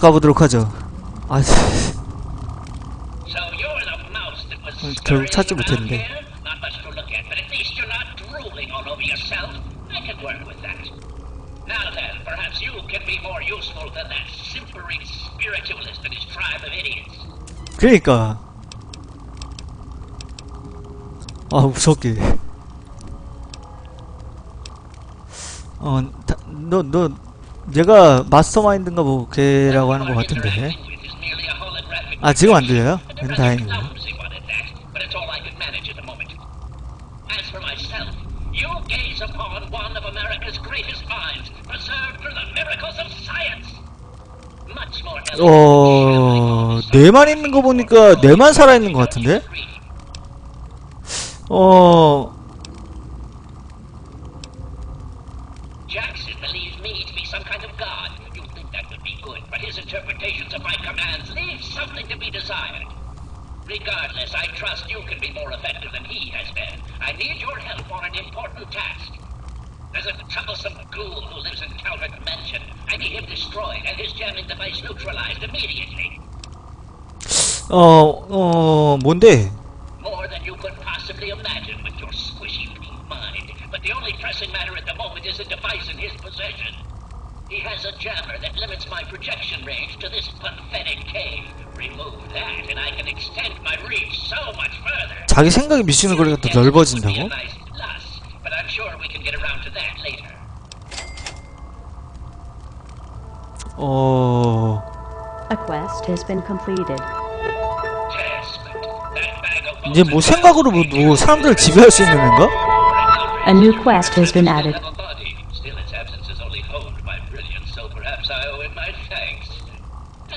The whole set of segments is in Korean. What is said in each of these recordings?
가보도록 하죠. 아, 음, 결국 찾지 못했는데. 그러니까. 아, 무섭게. 어, 다, 너, 너, 얘가 마스터마인드인가 뭐, 걔라고 하는 것 같은데. 아, 지금 안 들려요? Much more 어, 뇌만 있는 거 보니까 뇌만 살아있는 것 같은데? 어, be more effective than he has been. I need your help on an important task. There's a troublesome ghoul who lives in Calvert Mansion. I need him destroyed and his jamming device neutralized immediately. Oh, oh, 뭔데? More than you could possibly imagine with your squishy pink mind. But the only pressing matter at the moment is a device in his possession. He has a jammer that limits my projection range to this pathetic cave. Remove that, and I can extend my reach so much further. 자기 생각에 미치는 거리가 더 넓어진다고? but I'm sure we can get around to that later. 어, A quest has been completed. Yes, but that bag of 이제 뭐 생각으로 뭐, 뭐 사람들을 지배할 수 있는 건가? A new quest has been added. Have a body. Still, its absence is only honed my brilliance, so perhaps I owe him my thanks.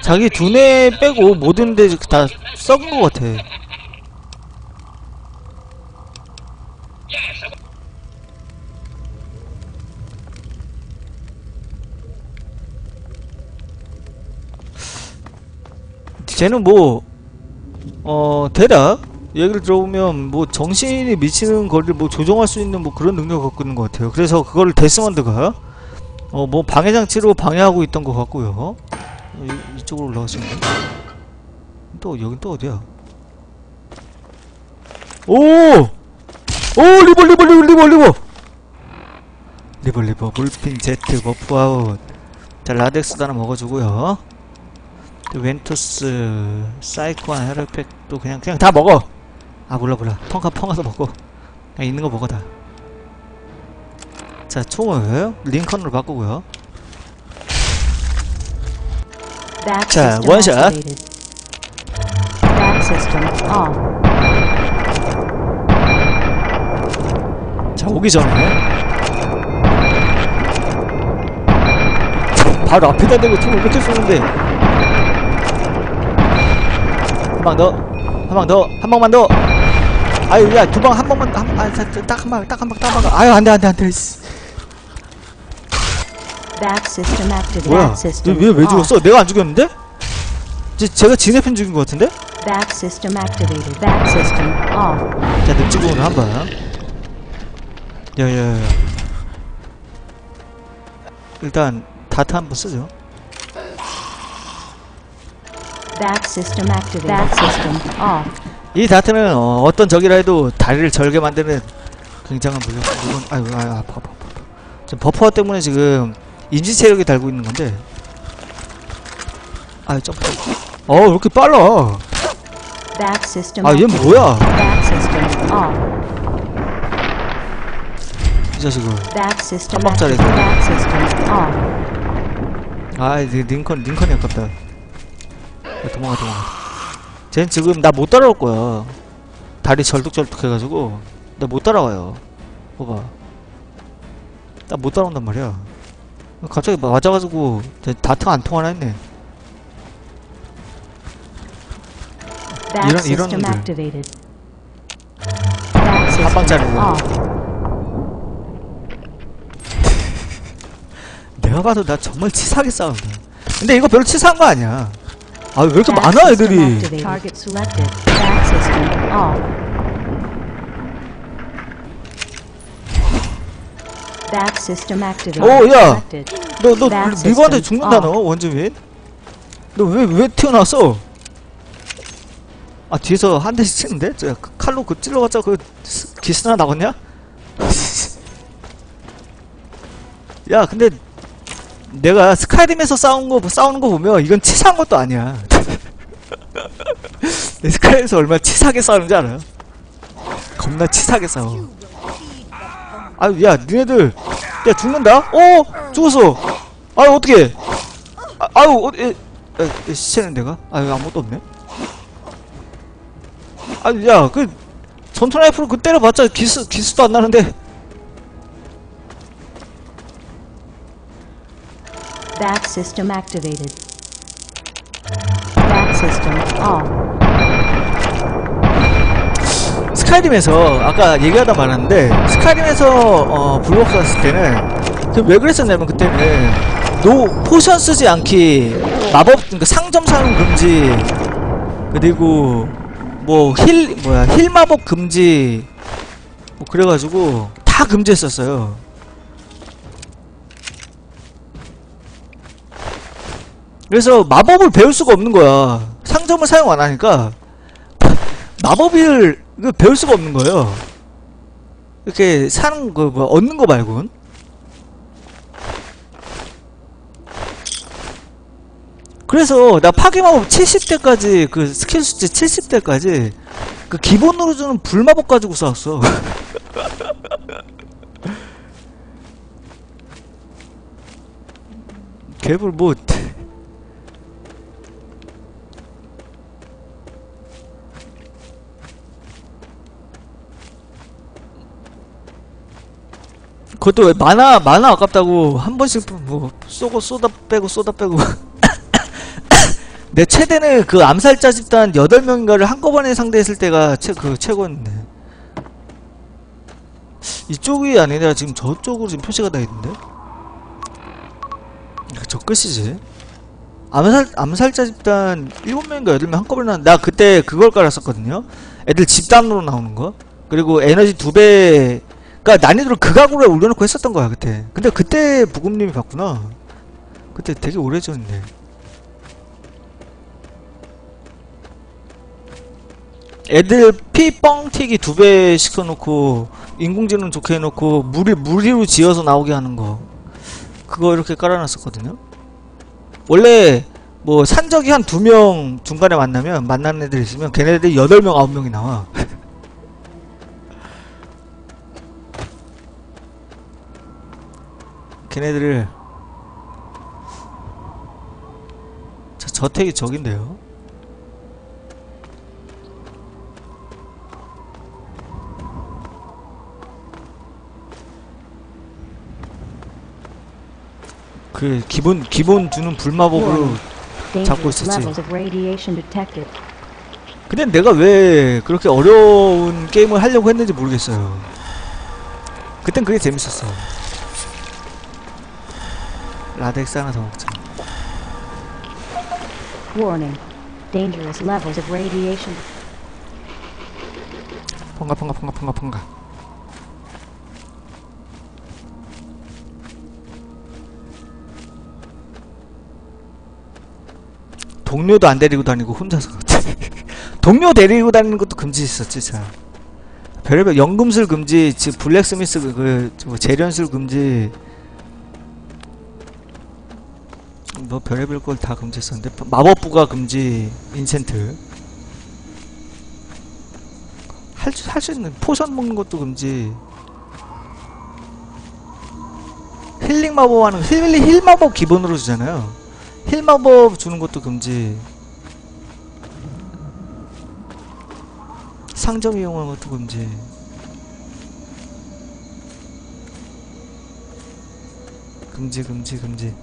자기 두뇌 빼고 모든 데 다 썩은 것 같아. 쟤는 뭐, 어, 대략, 얘기를 들어보면, 뭐, 정신이 미치는 거리를 뭐 조정할 수 있는 뭐 그런 능력을 갖고 있는 것 같아요. 그래서 그거를 데스먼드가, 어, 뭐, 방해장치로 방해하고 있던 것 같고요. 이, 이쪽으로 돼. 또, 여긴 또 어디야? 오! 오! reaver, reaver, reaver, reaver, reaver! reaver, reaver, 몰핀, Jet, Buffout. 자, 라덱스도 하나 먹어주고요. 그 웬투스, 사이코한, 헤르팩도 그냥 그냥 다 먹어. 아 몰라 몰라. 펑카 펑가서 먹고. 그냥 있는 거 먹어 다. 자 총을 링컨으로 바꾸고요. 자, 원샷. 자 오기 전에 바로 앞에다 대고 총을 이렇게 쏘는데 한 방 더, 한 방 더, 한 방만 더. 아유 야두 방 한 방만 한딱한 방, 딱 한 방, 딱 한 방. 아유 안돼 안돼 안돼. Back system activated. 뭐야? Back system 왜왜 off. 죽었어? 내가 안 죽였는데? 제, 제가 지네 편 죽인 것 같은데? Back system activated. Back system off. 자, 늪지구는 한 방. 야야야. 일단 다트 한번 쓰죠. Back system activated. Back system off. 이 다트는 어, 떤 적이라 해도 다리를 절게 만드는 굉장한 물론 물건 아유 아유 아파 아파 아파. 지금 버퍼 때문에 지금 인지 체력이 달고 있는 건데. 아유 점프. 어, 왜 이렇게 빨라? Back system 아, 얘 activated. 뭐야? 이 자식은. 한 방짜리. 아, 이제 링컨, 링컨이 아깝다. 야, 도망가, 도망가. 쟨 지금 나 못 따라올 거야. 다리 절뚝절뚝 해가지고. 나 못 따라와요. 봐봐. 나못 따라온단 말이야. 갑자기 맞아가지고, 쟤 다트가 안 통하나 했네. 이런- 이런 system 놈들. activated. Back system 방짜리고. off. 내가 봐도 나 정말 치사하게 싸운다. 근데 이거 별로 치사한 거 아니야. 아, 왜 이렇게 많아, 애들이. activated. Target selected. Back system off. Back system activated. 오, 야. Selected. 너, 너, system 죽는다. 너, 원주민. 너 왜 왜 튀어나왔어? 아 뒤에서 한 대씩 치는데? 저그 칼로 그 찔러봤자 그 스- 기스나 나갔냐? 야 근데 내가 스카이림에서 싸운 거 싸우는 거 보면 이건 치사한 것도 아니야. 내 스카이림에서 얼마나 치사하게 싸우는지 알아요? 겁나 치사하게 싸워. 아유 야 니네들 야 죽는다? 어 죽었어. 아유 어떻게? 아, 아유 어, 에, 에, 에, 시체는 내가? 아유 아무것도 없네. 아유 야그 전투 라이프로 그 때려봤자 기스 기스도 안 나는데. Back system activated. Back system off. Skyrim에서 아까 얘기하다 말았는데 Skyrim에서 어, 블록 썼을 때는 그왜 그랬었냐면 그때는 no potion 쓰지 않기 마법 그러니까 상점 사용 금지 그리고 뭐 heal 뭐야 heal 마법 금지 뭐 그래가지고 다 금지했었어요. 그래서 마법을 배울 수가 없는 거야. 상점을 사용 안 하니까 마법을 그 배울 수가 없는 거예요. 이렇게 사는 거, 뭐, 얻는 거 말곤. 그래서 나 파괴마법 70대까지 그 스킬 수치 70대까지 그 기본으로 주는 불마법 가지고 싸웠어. 개불 뭐 그것도 왜 만화 만화 아깝다고 한 번씩 뭐 쏘고 쏘다 빼고 쏘다 빼고. 내 최대는 그 암살자 집단 8명인가를 한꺼번에 상대했을 때가 최, 그 최고였는데. 이쪽이 아니라 지금 저쪽으로 지금 표시가 나 있는데? 그저 끝이지? 암살, 암살자 집단 7명인가 8명 한꺼번에 나 나 그때 그걸 깔았었거든요. 애들 집단으로 나오는 거. 그리고 에너지 2배 그니까 난이도를 극악으로 올려놓고 했었던 거야 그때. 근데 그때 부금님이 봤구나. 그때 되게 오래전인데 애들 피 뻥 튀기 두 배 시켜놓고 인공지능 좋게 해놓고 무리 무리로 지어서 나오게 하는 거. 그거 이렇게 깔아놨었거든요. 원래 뭐 산적이 한 두 명 중간에 만나면 만나는 애들 있으면 걔네들 여덟 명 아홉 명이 나와 걔네들을 저 저택이 저긴데요 그 기본 기본 주는 불마법으로 잡고 있었지. 근데 내가 왜 그렇게 어려운 게임을 하려고 했는지 모르겠어요. 그땐 그게 재밌었어. 라덱스 하나 더 먹자. Warning. Dangerous levels of radiation. 펑가 펑가 펑가 펑가 펑가. 동료도 안 데리고 다니고 혼자서 동료 데리고 다니는 것도 금지 있었지 참 별의별 연금술 금지 즉 블랙스미스 그, 그, 뭐 재련술 금지 뭐 별의별 걸 다 금지했었는데 마법 부가 금지 enchant. 할수 할 수 있는 potion 먹는 것도 금지. 힐링 마법 하는 heal, heal 마법 기본으로 주잖아요. heal 마법 주는 것도 금지. 상점 이용하는 것도 금지. 금지 금지 금지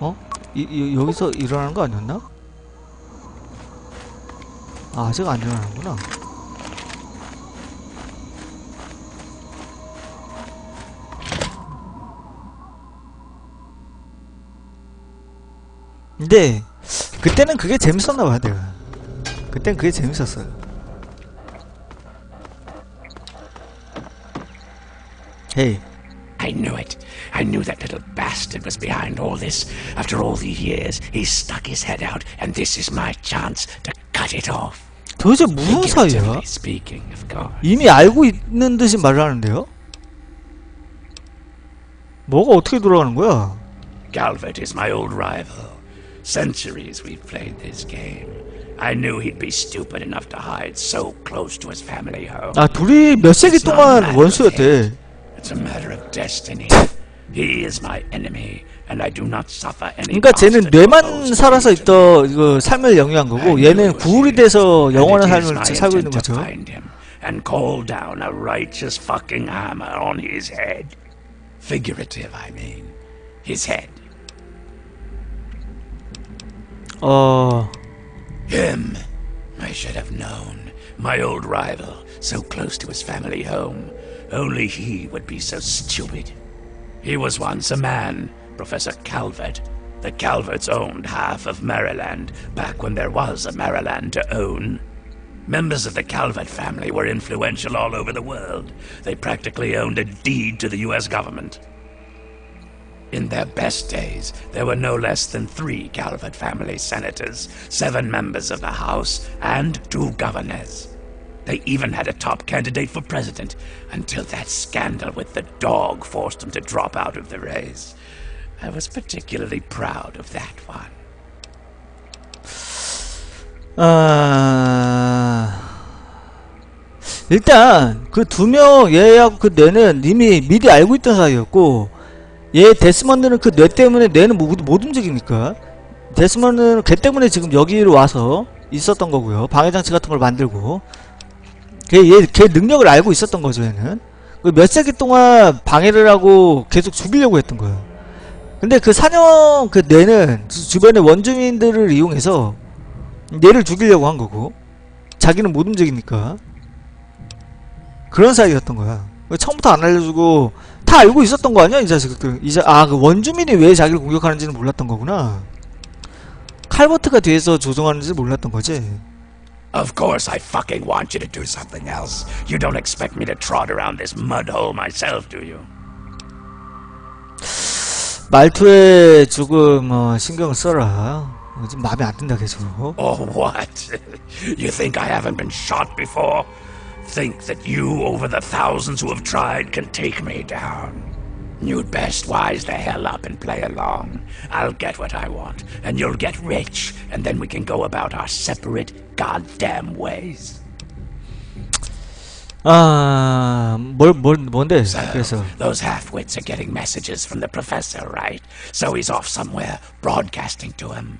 어? 이, 이, 여기서 일어나는 거 아니었나? 아, 아직 안 일어나는구나 근데 그때는 그게 재밌었나 봐야 돼요. 그땐 그게 재밌었어요 헤이 I knew it. I knew that little bastard was behind all this. After all these years, he stuck his head out, and this is my chance to cut it off. 도대체 무슨 사이야? Figuratively speaking, of course. 이미 알고 있는 듯이 말을 하는데요? 뭐가 어떻게 돌아가는 거야? Galvert is my old rival. Centuries we've played this game. I knew he'd be stupid enough to hide so close to his family home. 아, 둘이 몇 세기 동안 원수였대. It's a matter of destiny. He is my enemy, and I do not suffer any. 그러니까 쟤는 bastard 뇌만 foes to 살아서 beat him. 있던 이거 삶을 영위한 거고 얘는 구울이 돼서 영원한 삶을 살고 있는 거죠. Find him and call down a righteous fucking hammer on his head. Figurative, I mean. His head. 어, Him. I should have known. My old rival, so close to his family home. Only he would be so stupid. He was once a man, Professor Calvert. The Calverts owned half of Maryland back when there was a Maryland to own. Members of the Calvert family were influential all over the world. They practically owned a deed to the US government. In their best days, there were no less than three Calvert family senators, seven members of the House, and two governors. They even had a top candidate for president until that scandal with the dog forced them to drop out of the race. I was particularly proud of that one. 아, 일단 그 두 명 얘하고 그 뇌는 이미 미리 알고 있던 사이였고 얘 데스먼드는 그 뇌 때문에 뇌는 못, 못 움직이니까 데스먼드는 걔 때문에 지금 여기로 와서 있었던 거고요 방해장치 같은 걸 만들고 걔, 얘, 걔 능력을 알고 있었던 거죠 얘는. 그몇 세기 동안 방해를 하고 계속 죽이려고 했던 거예요. 근데 그 사냥 그 뇌는 주- 주변의 원주민들을 이용해서 얘를 죽이려고 한 거고 자기는 못 움직이니까. 그런 사이였던 거야. 왜 처음부터 안 알려주고 다 알고 있었던 거 아니야 이 자식들 이제 아그 원주민이 왜 자기를 공격하는지는 몰랐던 거구나. 칼버트가 뒤에서 조종하는지 몰랐던 거지 Of course, I fucking want you to do something else. You don't expect me to trot around this mud hole myself, do you? 말투에 조금 어, 신경을 써라 요즘 마음에 안 든다 계속 Or what? You think I haven't been shot before? Think that you, over the thousands who have tried, can take me down? You'd best wise the hell up and play along. I'll get what I want, and you'll get rich, and then we can go about our separate goddamn ways. 아, 뭘, 뭘, 뭔데? 그래서. Those half-wits are getting messages from the professor, right? So he's off somewhere, broadcasting to him.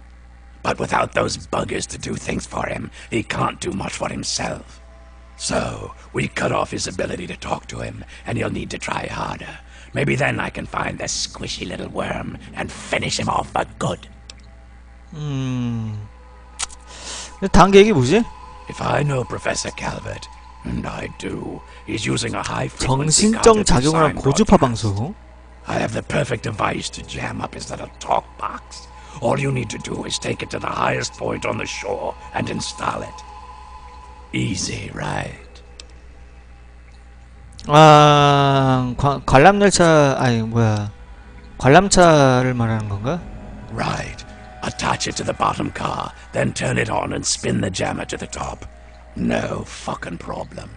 But without those buggers to do things for him, he can't do much for himself. So, we cut off his ability to talk to him, and he'll need to try harder. Maybe then I can find the squishy little worm and finish him off for good. 다음 계획이 뭐지? If I know Professor Calvert, and I do, he's using a high frequency 정신적 작용을 한 고주파 방송. I have the perfect device to jam up his little talk box. All you need to do is take it to the highest point on the shore and install it. Easy, right? 아, 관, 관람열차, 아니, 뭐야. 관람차를 말하는 건가? Right. Attach it to the bottom car, then turn it on and spin the jammer to the top. No fucking problem.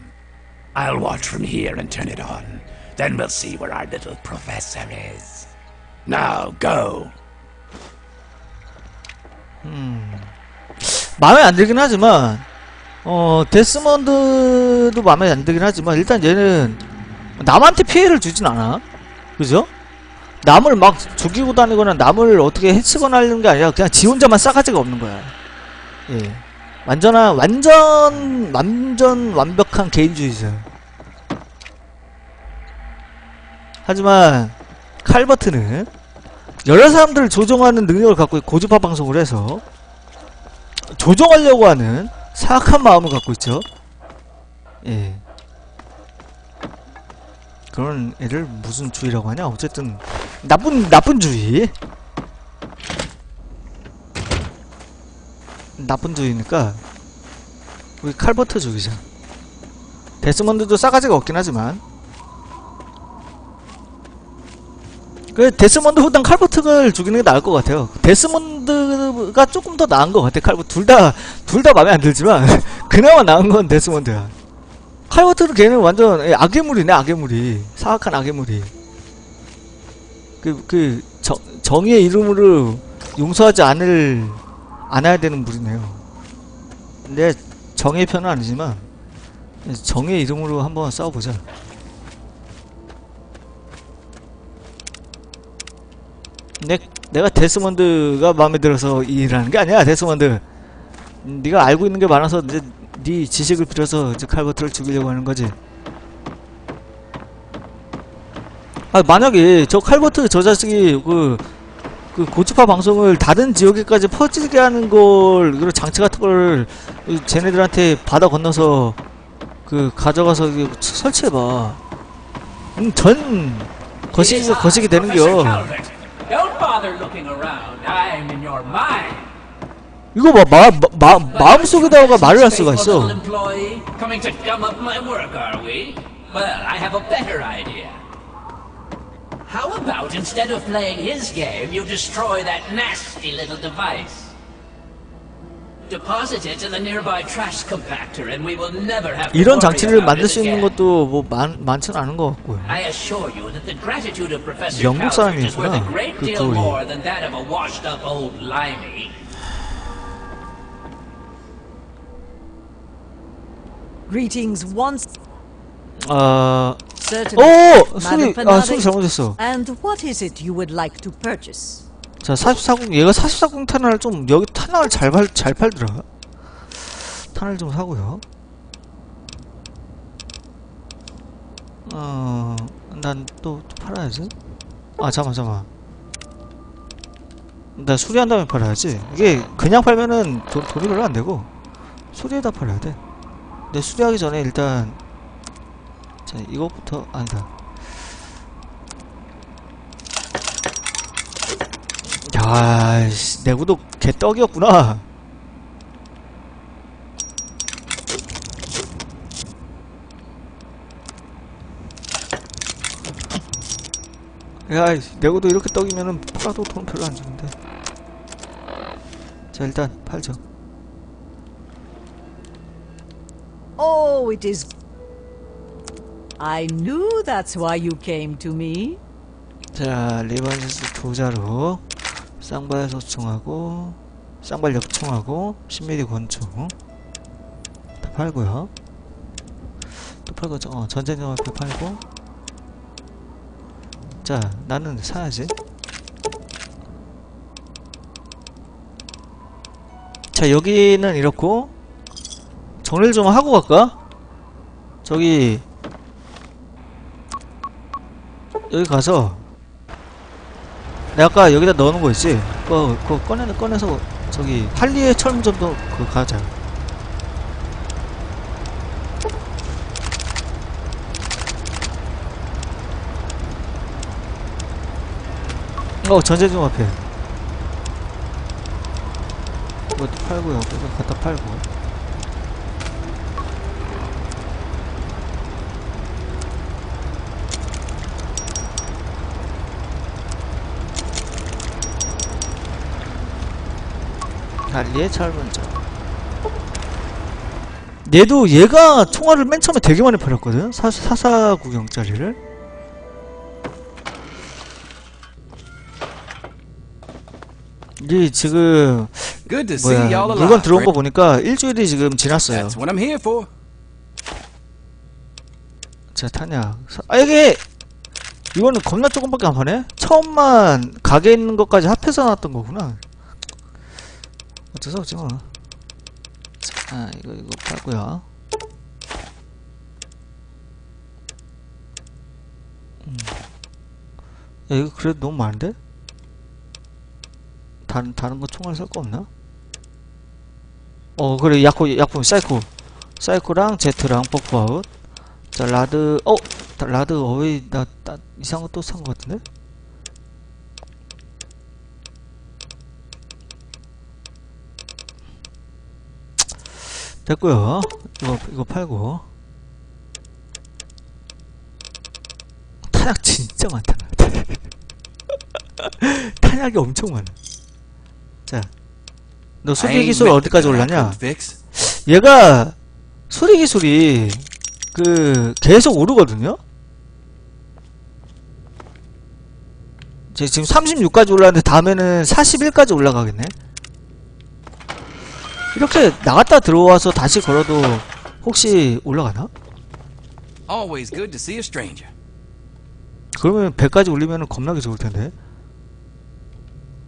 I'll watch from here and turn it on. Then we'll see where our little professor is. Now, go. 마음에 안 들긴 하지만, 어, 데스먼드도 마음에 안 들긴 하지만, 일단 얘는 남한테 피해를 주진 않아. 그죠? 남을 막 죽이고 다니거나 남을 어떻게 해치거나 하는 게 아니라 그냥 지 혼자만 싸가지가 없는 거야. 예. 완전한, 완전, 완전 완벽한 개인주의자. 하지만, 칼버트는 여러 사람들을 조종하는 능력을 갖고 고주파 방송을 해서 조종하려고 하는 사악한 마음을 갖고 있죠. 예. 그런 애를 무슨 주의라고 하냐? 어쨌든 나쁜 나쁜 주의. 나쁜 주의니까 우리 칼버트 죽이자. 데스먼드도 싸가지가 없긴 하지만 그 데스몬드보단 칼버트를 죽이는 게 나을 것 같아요. 데스몬드가 조금 더 나은 것 같아. 칼버트 둘다 둘 다 마음에 안 들지만 그나마 나은 건 데스몬드야. 칼버트는 걔는 완전 악괴물이네 악괴물이 사악한 악괴물이. 그그 정의의 이름으로 용서하지 않을 않아야 되는 물이네요. 근데 정의의 편은 아니지만 정의의 이름으로 한번 싸워보자. 내, 내가 데스먼드가 마음에 들어서 이 일하는 게 아니야 데스먼드 음, 네가 알고 있는 게 많아서 이제 네 지식을 빌어서 이제 칼버트를 죽이려고 하는 거지 아 만약에 저 칼버트 저 자식이 그, 그 고주파 방송을 다른 지역에까지 퍼지게 하는 걸 그런 장치 같은 걸 쟤네들한테 받아 건너서 그 가져가서 설치해봐 음, 전 거시기가 거시기 되는겨 Don't bother looking around. I'm in your mind. 이거 봐, 마, 마, 마, 마음속에다가 말을 할 수가 있어. Well, I have a better idea. How about instead of playing his game, you destroy that nasty little device? Deposit it in the nearby trash compactor, and we will never have to 이런 장치를 만들 수 있는. 것도 뭐 많, 많지는 않은 것 같고요. I assure you that the gratitude of Professor 영국 great 그 꼴이. Greetings once, 아. 오! 소리, 아, Fanatic. 잘못했어. And what is it you would like to purchase? 자, 44공, 얘가 44공 탄환을 좀, 여기 탄환을 잘 팔, 잘 팔더라. 탄환을 좀 사고요. 어, 난 또, 또 팔아야지. 아, 잠깐만, 잠깐만. 나 수리한 다음에 팔아야지. 이게 그냥 팔면은 돈, 돈이 별로 안 되고, 수리에다 팔아야 돼. 근데 수리하기 전에 일단, 자, 이것부터, 아니다. 야, 씨, 내구도 개떡이었구나. 야, 이 내구도 이렇게 떡이면은 팔아도 돈 별로 안 주는데. 자, 일단 팔죠. Oh, it is. I knew that's why you came to me. 자, 두 자루, 쌍발 소총하고, 쌍발 엽총하고, 10mm 권총. 다 팔고요. 또 팔고, 어, 전쟁용 앞에 팔고. 자, 나는 사야지. 자, 여기는 이렇고, 정리를 좀 하고 갈까? 저기, 여기 가서, 내가 아까 여기다 넣어놓은 거 있지? 그거, 그거 꺼내, 꺼내서, 저기, 할리의 철문점도 그거 가자. 어, 전재중 앞에. 이것도 팔고요. 이거 갖다 팔고. 할리의 철문점. 얘도 얘가 총알을 맨 처음에 되게 많이 팔았거든? 사, 449경짜리를. 이 지금 뭐야 물건. 들어온 거 보니까 일주일이 지금 지났어요. 자 탄약. 사- 아 여기 이거는 겁나 조금밖에 안 파네. 처음만 가게 있는 것까지 합해서 나왔던 거구나. 수 없지 뭐. 자 이거 이거 팔고요. 음. 야 이거 그래도 너무 많은데? 다른 다른 거 총알 살 거 없나? 어 그래 약코 약품 Psycho Psycho랑 Jet랑 Buffout 자 Rad 어 다- RadAway 나, 나 이상한 거 또 산 거 같은데 됐고요 이거 이거 팔고 타약 진짜 많다 탄약이 엄청 많아. 자, 너 I 수리 기술 어디까지 올랐냐? 얘가 수리 기술이 그 계속 오르거든요. 제 지금 36까지 올랐는데 다음에는 41까지 올라가겠네. 이렇게 나갔다 들어와서 다시 걸어도 혹시 올라가나? Always good to see a stranger. 그러면 100까지 올리면 겁나게 좋을 텐데.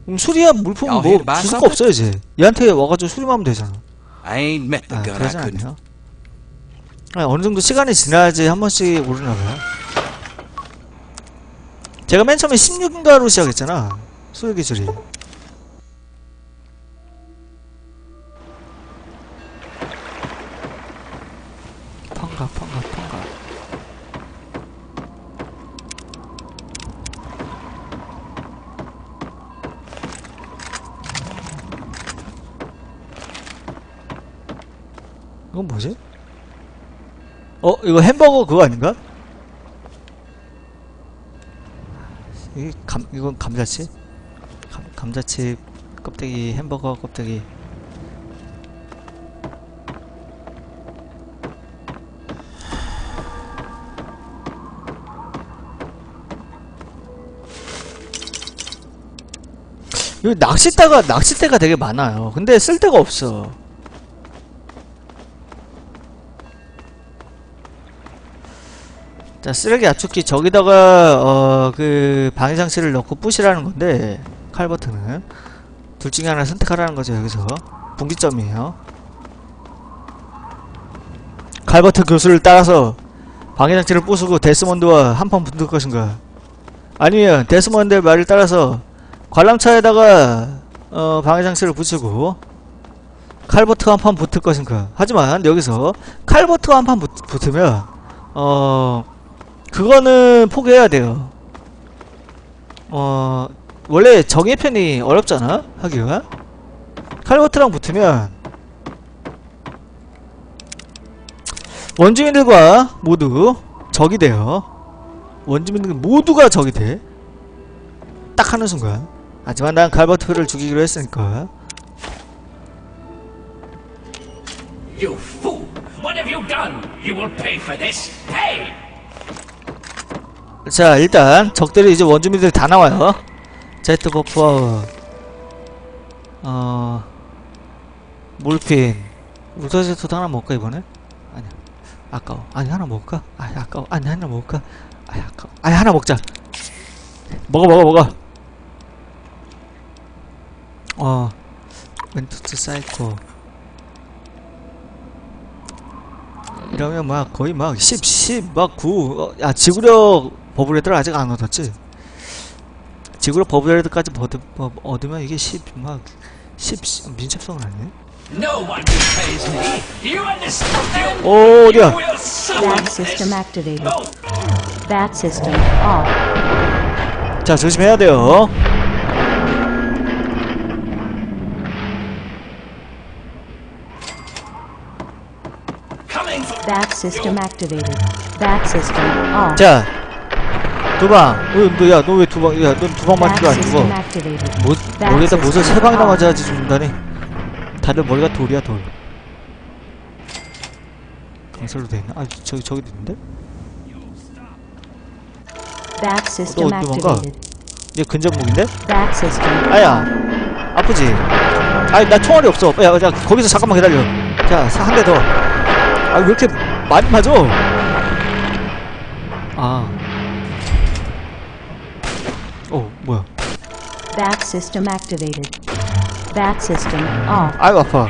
그럼 수리야 물품 뭐 here to buy 줄 수가 something? 없어 이제. 얘한테 와가지고 수리만 하면 되잖아. I ain't met the 아, gun 그러진 couldn't. 않네요. 아니, 어느 정도 시간이 지나야지 한 번씩 오르나 봐요. 제가 맨 처음에 16인가로 시작했잖아. 수리 기술이. 이건 뭐지? 어, 이거 햄버거 그거 아닌가? 이 감, 이건 감자칩? 감, 감자칩 껍데기, 햄버거 껍데기. 여기 낚싯대가, 낚싯대가 되게 많아요. 근데 쓸 데가 없어. 자 쓰레기 압축기 저기다가 어 그 방해 장치를 넣고 부시라는 건데 칼 버튼은. 둘 중에 하나 선택하라는 거죠 여기서. 분기점이에요. 칼 버튼 교수를 따라서 방해 장치를 부수고 데스몬드와 한판 붙을 것인가? 아니면 데스몬드의 말을 따라서 관람차에다가 어 방해 장치를 붙이고 칼버트 한 판 붙을 것인가? 하지만 여기서 칼버트 한 판 붙으면 어 그거는 포기해야 돼요. 어, 원래 정예편이 어렵잖아? 하기가. 칼버트랑 붙으면, 원주민들과 모두 적이 돼요. 원주민들 모두가 적이 돼. 딱 하는 순간. 하지만 난 칼버트를 죽이기로 했으니까. You fool! What have you done? You will pay for this. Pay! 자 일단 적들이 이제 원주민들이 다 나와요. 제트 버프와 어 몰핀. 우서제트도 하나 먹을까 이번에? 아니야. 아까워. 아니 하나 먹을까? 아니 아까워. 아니 하나 먹을까? 아니 아까워. 아니 하나 먹자. 먹어 먹어 먹어. 어 Mentats Psycho 이러면 막 거의 막 10, 10, 막 9. 어, 야, 지구력 bobblehead를 아직 안 얻었지? 지구력 bobblehead까지 버드, 버, 얻으면 이게 10, 막 10, 10 민첩성은 아니네? No one pays me. You understand? 오, 어디야? Oh. 자, 조심해야 돼요. 자, 두 방. 어, 너, 야, 너 왜 두 방, 야, 넌 두방 맞은 That 거 아니고. 뭐, 머리에다 못을 세 방이나. 맞아야지 죽는다니. 다들 머리가 돌이야, 돌. 강설로 돼 있나? 아, 저기, 저기도 있는데? System 너 어디 도망가? 얘 system 아야 아프지? 아니 나 총알이 없어 야, 야 거기서 잠깐만 기다려 자한 대더아 왜 이렇게 많이 맞아 아 어, 뭐야 That system activated. That system off. 아유 아파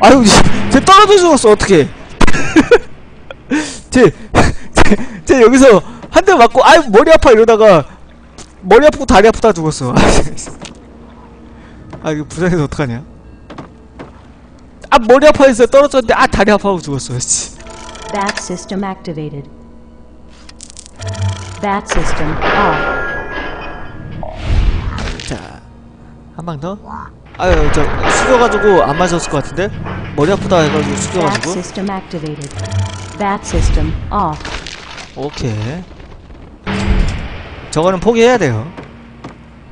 아유 쟤- 쟤 떨어져 죽었어 어떡해 쟤, 쟤, 쟤 여기서 한 대 맞고 아유 머리 아파 이러다가 머리 아프고 다리 아프다 죽었어 아 이거 부상해서 어떡하냐 아 머리 아파해서 떨어졌는데 아 다리 아파하고 죽었어 씨. That system activated. That system off. 방 더. 아유, 저 숙여가지고 안 맞았을 것 같은데? 머리 아프다 해가지고 숙여가지고. 오케이. 저거는 포기해야 돼요.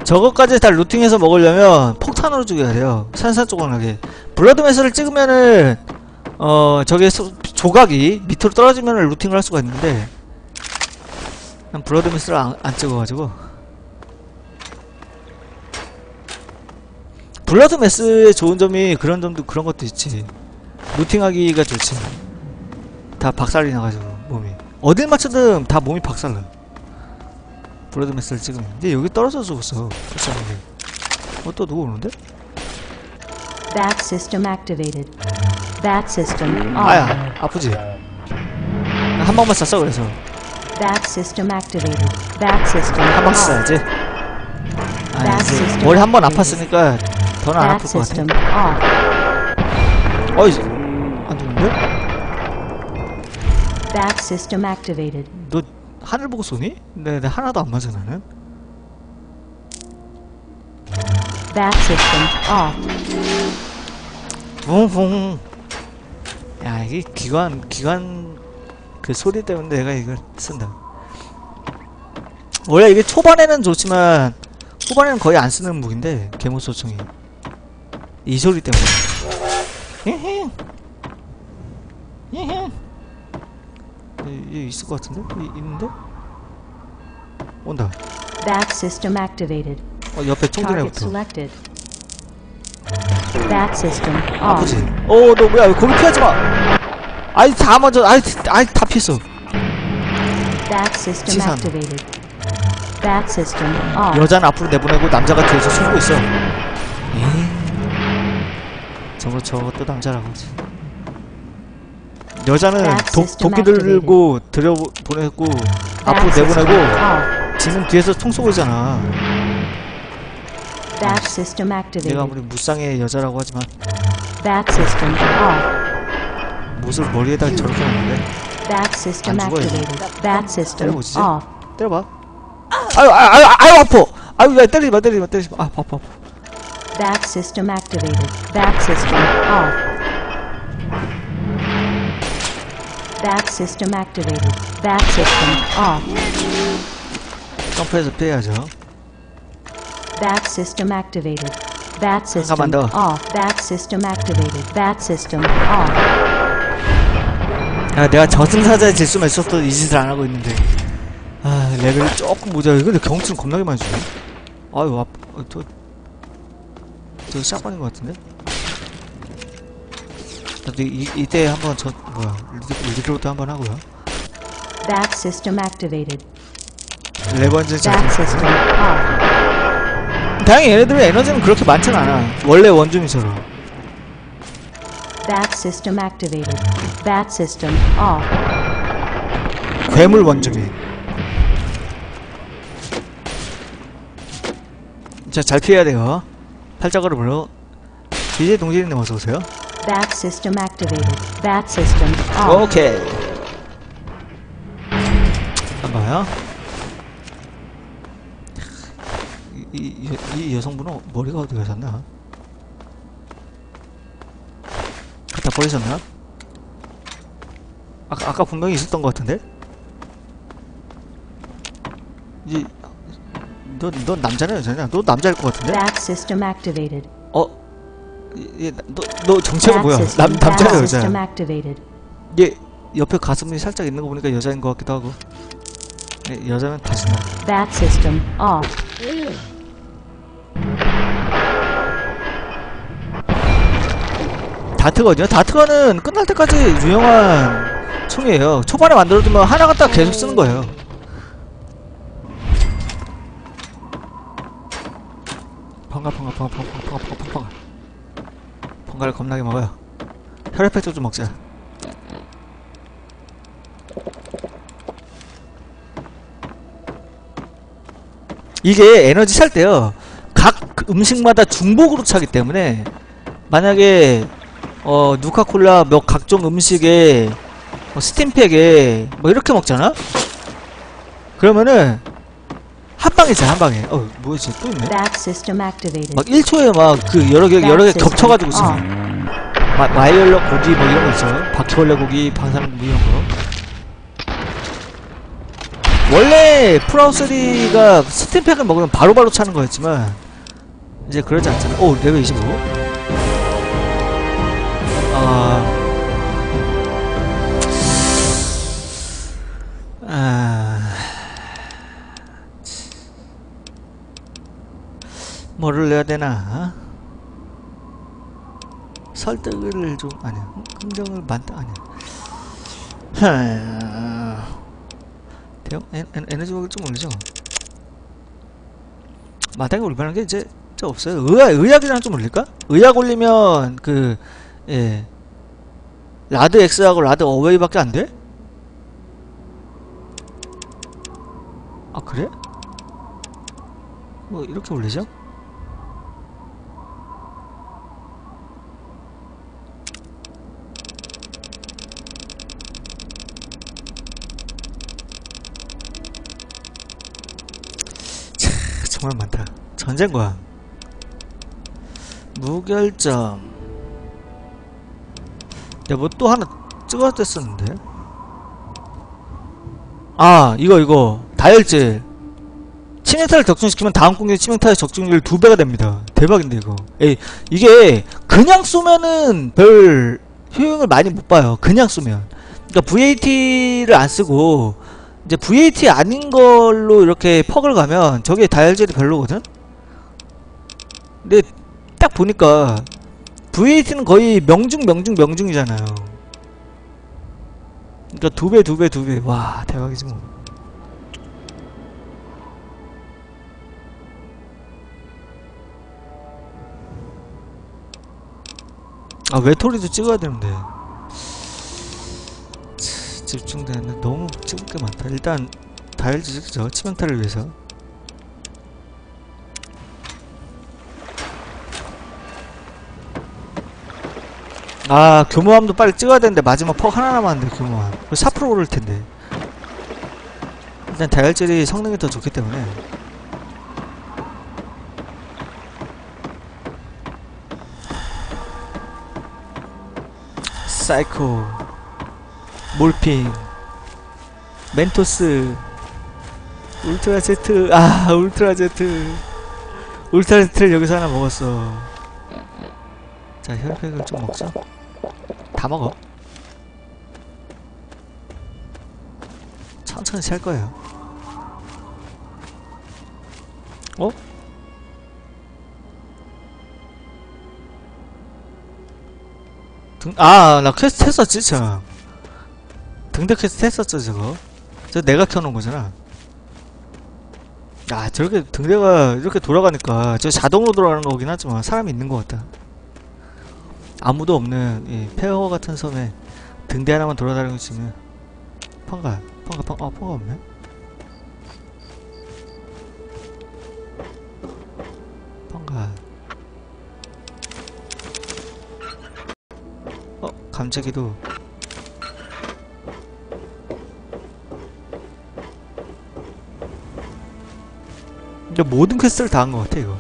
저것까지 다 looting해서 먹으려면 폭탄으로 죽여야 돼요. 산산조각나게. Blood Mess를 찍으면은 어 저게 소- 조각이 밑으로 떨어지면 looting을 할 수가 있는데 난 Blood Mess를 안, 안 찍어가지고 Blood Mess의 좋은 점이 그런 점도 그런 것도 있지. looting하기가 좋지. 다 박살이 나가지고 몸이 어딜 맞춰든 다 몸이 박살나. Blood Mess를 찍으면 근데 여기 떨어져 죽었어. 어또 누구 오는데? System activated. System. 아야 아프지. 나한 방만 쐈어 그래서 Bat system activated. Bat system 한 off. 쏴야지. 아 이제 머리 한 번. 아팠으니까 더는 안 아플 것 system 같아. off. 어이 안 죽는데? Bat system activated. 너 하늘 보고 쏘니? 네, 네 하나도 안 맞아 나는. System off. 붕붕. 야 이게 기관 기관 그 소리 때문에 내가 이걸 쓴다. 원래 이게 초반에는 좋지만 후반에는 거의 안 쓰는 무기인데 개모 소총이 이 소리 때문에. 히히. 히히. 이 있을 것 같은데? 이, 있는데? 온다. Bat system activated. 어 옆에 selected. Bat system 아프지? off. 어, 너 뭐야? 거기 피하지 마. 아이 다 먼저, 아이, 아이 다 피했어. Bat system 치산. activated. Bat system off. 여자는 앞으로 내보내고 남자가 뒤에서 숨고 있어. 에이. 저거 저것도 남자라고. 여자는 도, 도끼 들고 들여 보내고 앞으로 내보내고. 지는 뒤에서 총 쏘고 있잖아. 내가. 아무리 무쌍의 여자라고 하지만. 못을 머리에다 저렇게 system 안 때려보시지. off. 때려봐. 아유 아유 아유 아유 아파. 아유 야 때리지 마 때리지 마 때리지 마. 아 아파 아파. Bat system activated. Bat system off. Bat system activated. Bat system off. 점프해서 피해야죠. Bat system activated. Bat system off. Bat system activated. Bat system off. 야, 내가 저승사자의 질수만 있었어도 이 짓을 안 하고 있는데. 아, 레벨이 조금 모자라. 근데 경치는 겁나게 많이 주네. 아유, 아, 어, 저, 저 shotgun인 것 같은데? 나도 이, 이때 한번 저, 뭐야, 리드, 리드로드 한번 하고요. Bat system activated. system off. 다행히 얘네들의 에너지는 그렇게 많진 않아. 원래 원주민처럼. Bat system activated. Bat system off. 괴물 원주민. 자, 잘 피해야 돼요. 팔자거를 불러. DJ 동진님 어서 오세요. Bat system activated. Bat system off. 오케이. 잠깐만요. 이, 이, 이, 이 여성분은 머리가 어디 가셨나? 갖다 버리셨나? 아까, 아까 분명히 있었던 것 같은데? 이, 너, 넌 남자냐 여자냐? 너 남자일 것 같은데? 어? 이, 이, 너, 너 정체가 뭐야? 남, 남자야 여자야? 얘 옆에 가슴이 살짝 있는 거 보니까 여자인 것 같기도 하고 예, 여자면 다시 나 Bat system off. 다트거든요 다트거는 끝날 때까지 유용한 총이에요 초반에 만들어두면 하나 갖다 계속 쓰는 거예요 펑가 펑가 펑가 펑가 펑가 펑가 펑가 펑가를 겁나게 먹어요. 혈액팩도 좀 먹자. 이게 에너지 찰 때요. 각 음식마다 중복으로 차기 때문에 만약에 어 누카콜라 몇 각종 음식에 뭐 스팀팩에 뭐 이렇게 먹잖아? 그러면은 한 방에 자한 방에. 어 뭐지 또 있네. 막 1초에 막 그 여러 개 여러 개 겹쳐 가지고 있어 어. 마, Mirelurk 고기 뭐 이런 거 있어 바퀴벌레 고기 방사능 고기 이런 거? 원래 Fallout 3가 Stimpak을 먹으면 바로 바로 차는 거였지만 이제 그러지 않잖아. 오 레벨 25 뭐를 내야 되나? 설득을 좀 아니야 긍정을 만다 아니야 하... 대형 에, 에, 에너지력을 좀 올리죠 마땅히 올만한 게 이제 저 없어요 의학 의학이랑 좀 올릴까? 의학 올리면 그 예. Rad-X하고 RadAway밖에 안 돼? 아 그래? 뭐 이렇게 올리죠? 차, 정말 많다. 전쟁과 무결점. 내가 뭐또 하나 찍어댔었는데. 아 이거 이거 다혈질. 치명타를 적중시키면 다음 공격의 치명타의 적중률 두 배가 됩니다. 대박인데 이거. 에이, 이게 그냥 쏘면은 별 효용을 많이 못 봐요. 그냥 쏘면. 그러니까 VAT를 안 쓰고 이제 VAT 아닌 걸로 이렇게 퍽을 가면 저게 다혈질이 별로거든? 근데 딱 보니까 VAT는 거의 명중 명중 명중이잖아요 그니까 두 배 두 배 두 배 와 대박이지 뭐 아, 외톨이도 찍어야 되는데. 치, 집중되는데 너무 찍을 게 많다. 일단, 다혈질 찍죠. 치명타를 위해서. 아, 교묘함도 빨리 찍어야 되는데, 마지막 perk 하나 남았는데, 교묘함. 그4% 오를 텐데. 일단 다혈질이 성능이 더 좋기 때문에. 사이코 몰핀. Mentats. Ultra Jet 아 Ultra Jet Ultra Jet를 여기서 하나 먹었어. 자 혈팩을 좀 먹자. 다 먹어. 천천히 살 거예요. 어? 등, 아, 나 퀘스트 했었지, 참. 등대 퀘스트 했었죠, 저거. 저 내가 켜놓은 거잖아. 아, 저렇게 등대가 이렇게 돌아가니까, 저 자동으로 돌아가는 거긴 하지만, 사람이 있는 것 같다. 아무도 없는, 이 폐허 같은 섬에 등대 하나만 돌아다니고 있으면, 펑가, 펑가, 펑, 어, 펑가 없네? 펑가. 어, 감자기도 모든 quest를 다 한 것 같아 이거.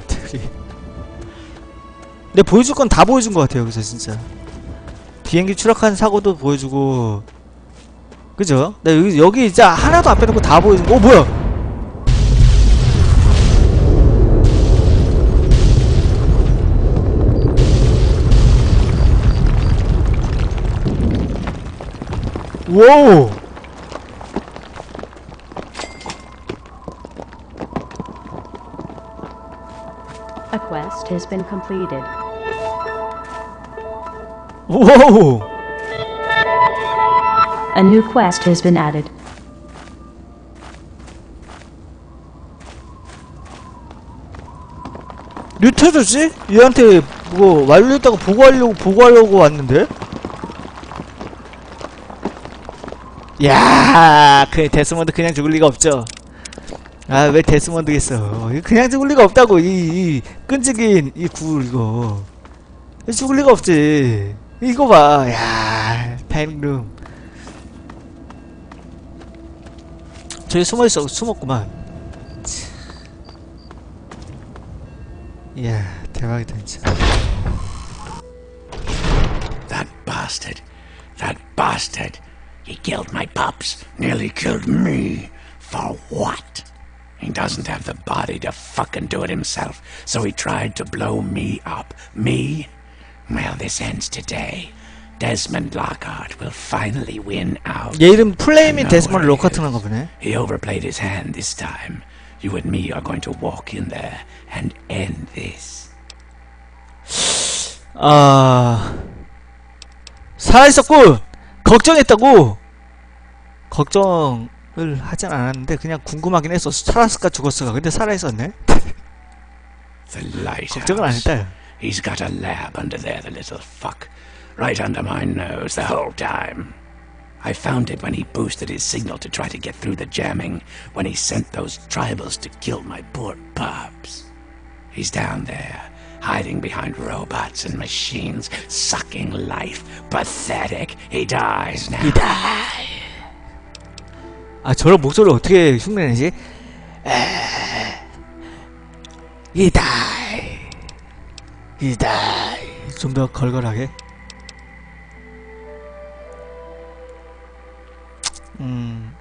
근데 보여줄 건 다 보여준 것 같아요 여기서 진짜. 비행기 추락한 사고도 보여주고. 그죠? 나 여기, 여기 진짜 하나도 안 빼놓고 다 보여준 거. 어, 뭐야? 와우 has been completed. 와우 A new quest has been added. 뉴트저지? 얘한테 뭐 완료했다고 보고하려고 보고하려고 왔는데? 야, 그 데스몬드 그냥 죽을 리가 없죠. 아, 왜 데스몬드겠어? 그냥 죽을 리가 없다고 이, 이 끈질긴 이 굴 이거 죽을 리가 없지. 이거 봐, 야, 팬룸. 저기 숨어 있어, 숨었구만. 이야, 대박이다 진짜. That bastard. That bastard. He killed my pups. Nearly killed me. For what? He doesn't have the body to fucking do it himself, so he tried to blow me up. Me? Well, this ends today. Desmond Lockhart will finally win out. 얘 이름 플레이미 I know 데스먼 where he 로카트인가 is. 보네. He overplayed his hand this time. You and me are going to walk in there and end this. 아 살아있었고 걱정했다고 걱정 을 하진 않았는데 그냥 궁금하긴 했어 살았을까 죽었을까 근데 살아있었네 The lighthouse. 걱정을 안 했다 He's got a lab under there, the little fuck. Right under my nose the whole time. I found it when he boosted his signal to try to get through the jamming, when he sent those tribals to kill my poor pups. He's down there, hiding behind robots and machines, sucking life. Pathetic. He dies now. 아 저런 목소리를 어떻게 흉내내지? 이다이. 이다이. 좀 더 걸걸하게? 음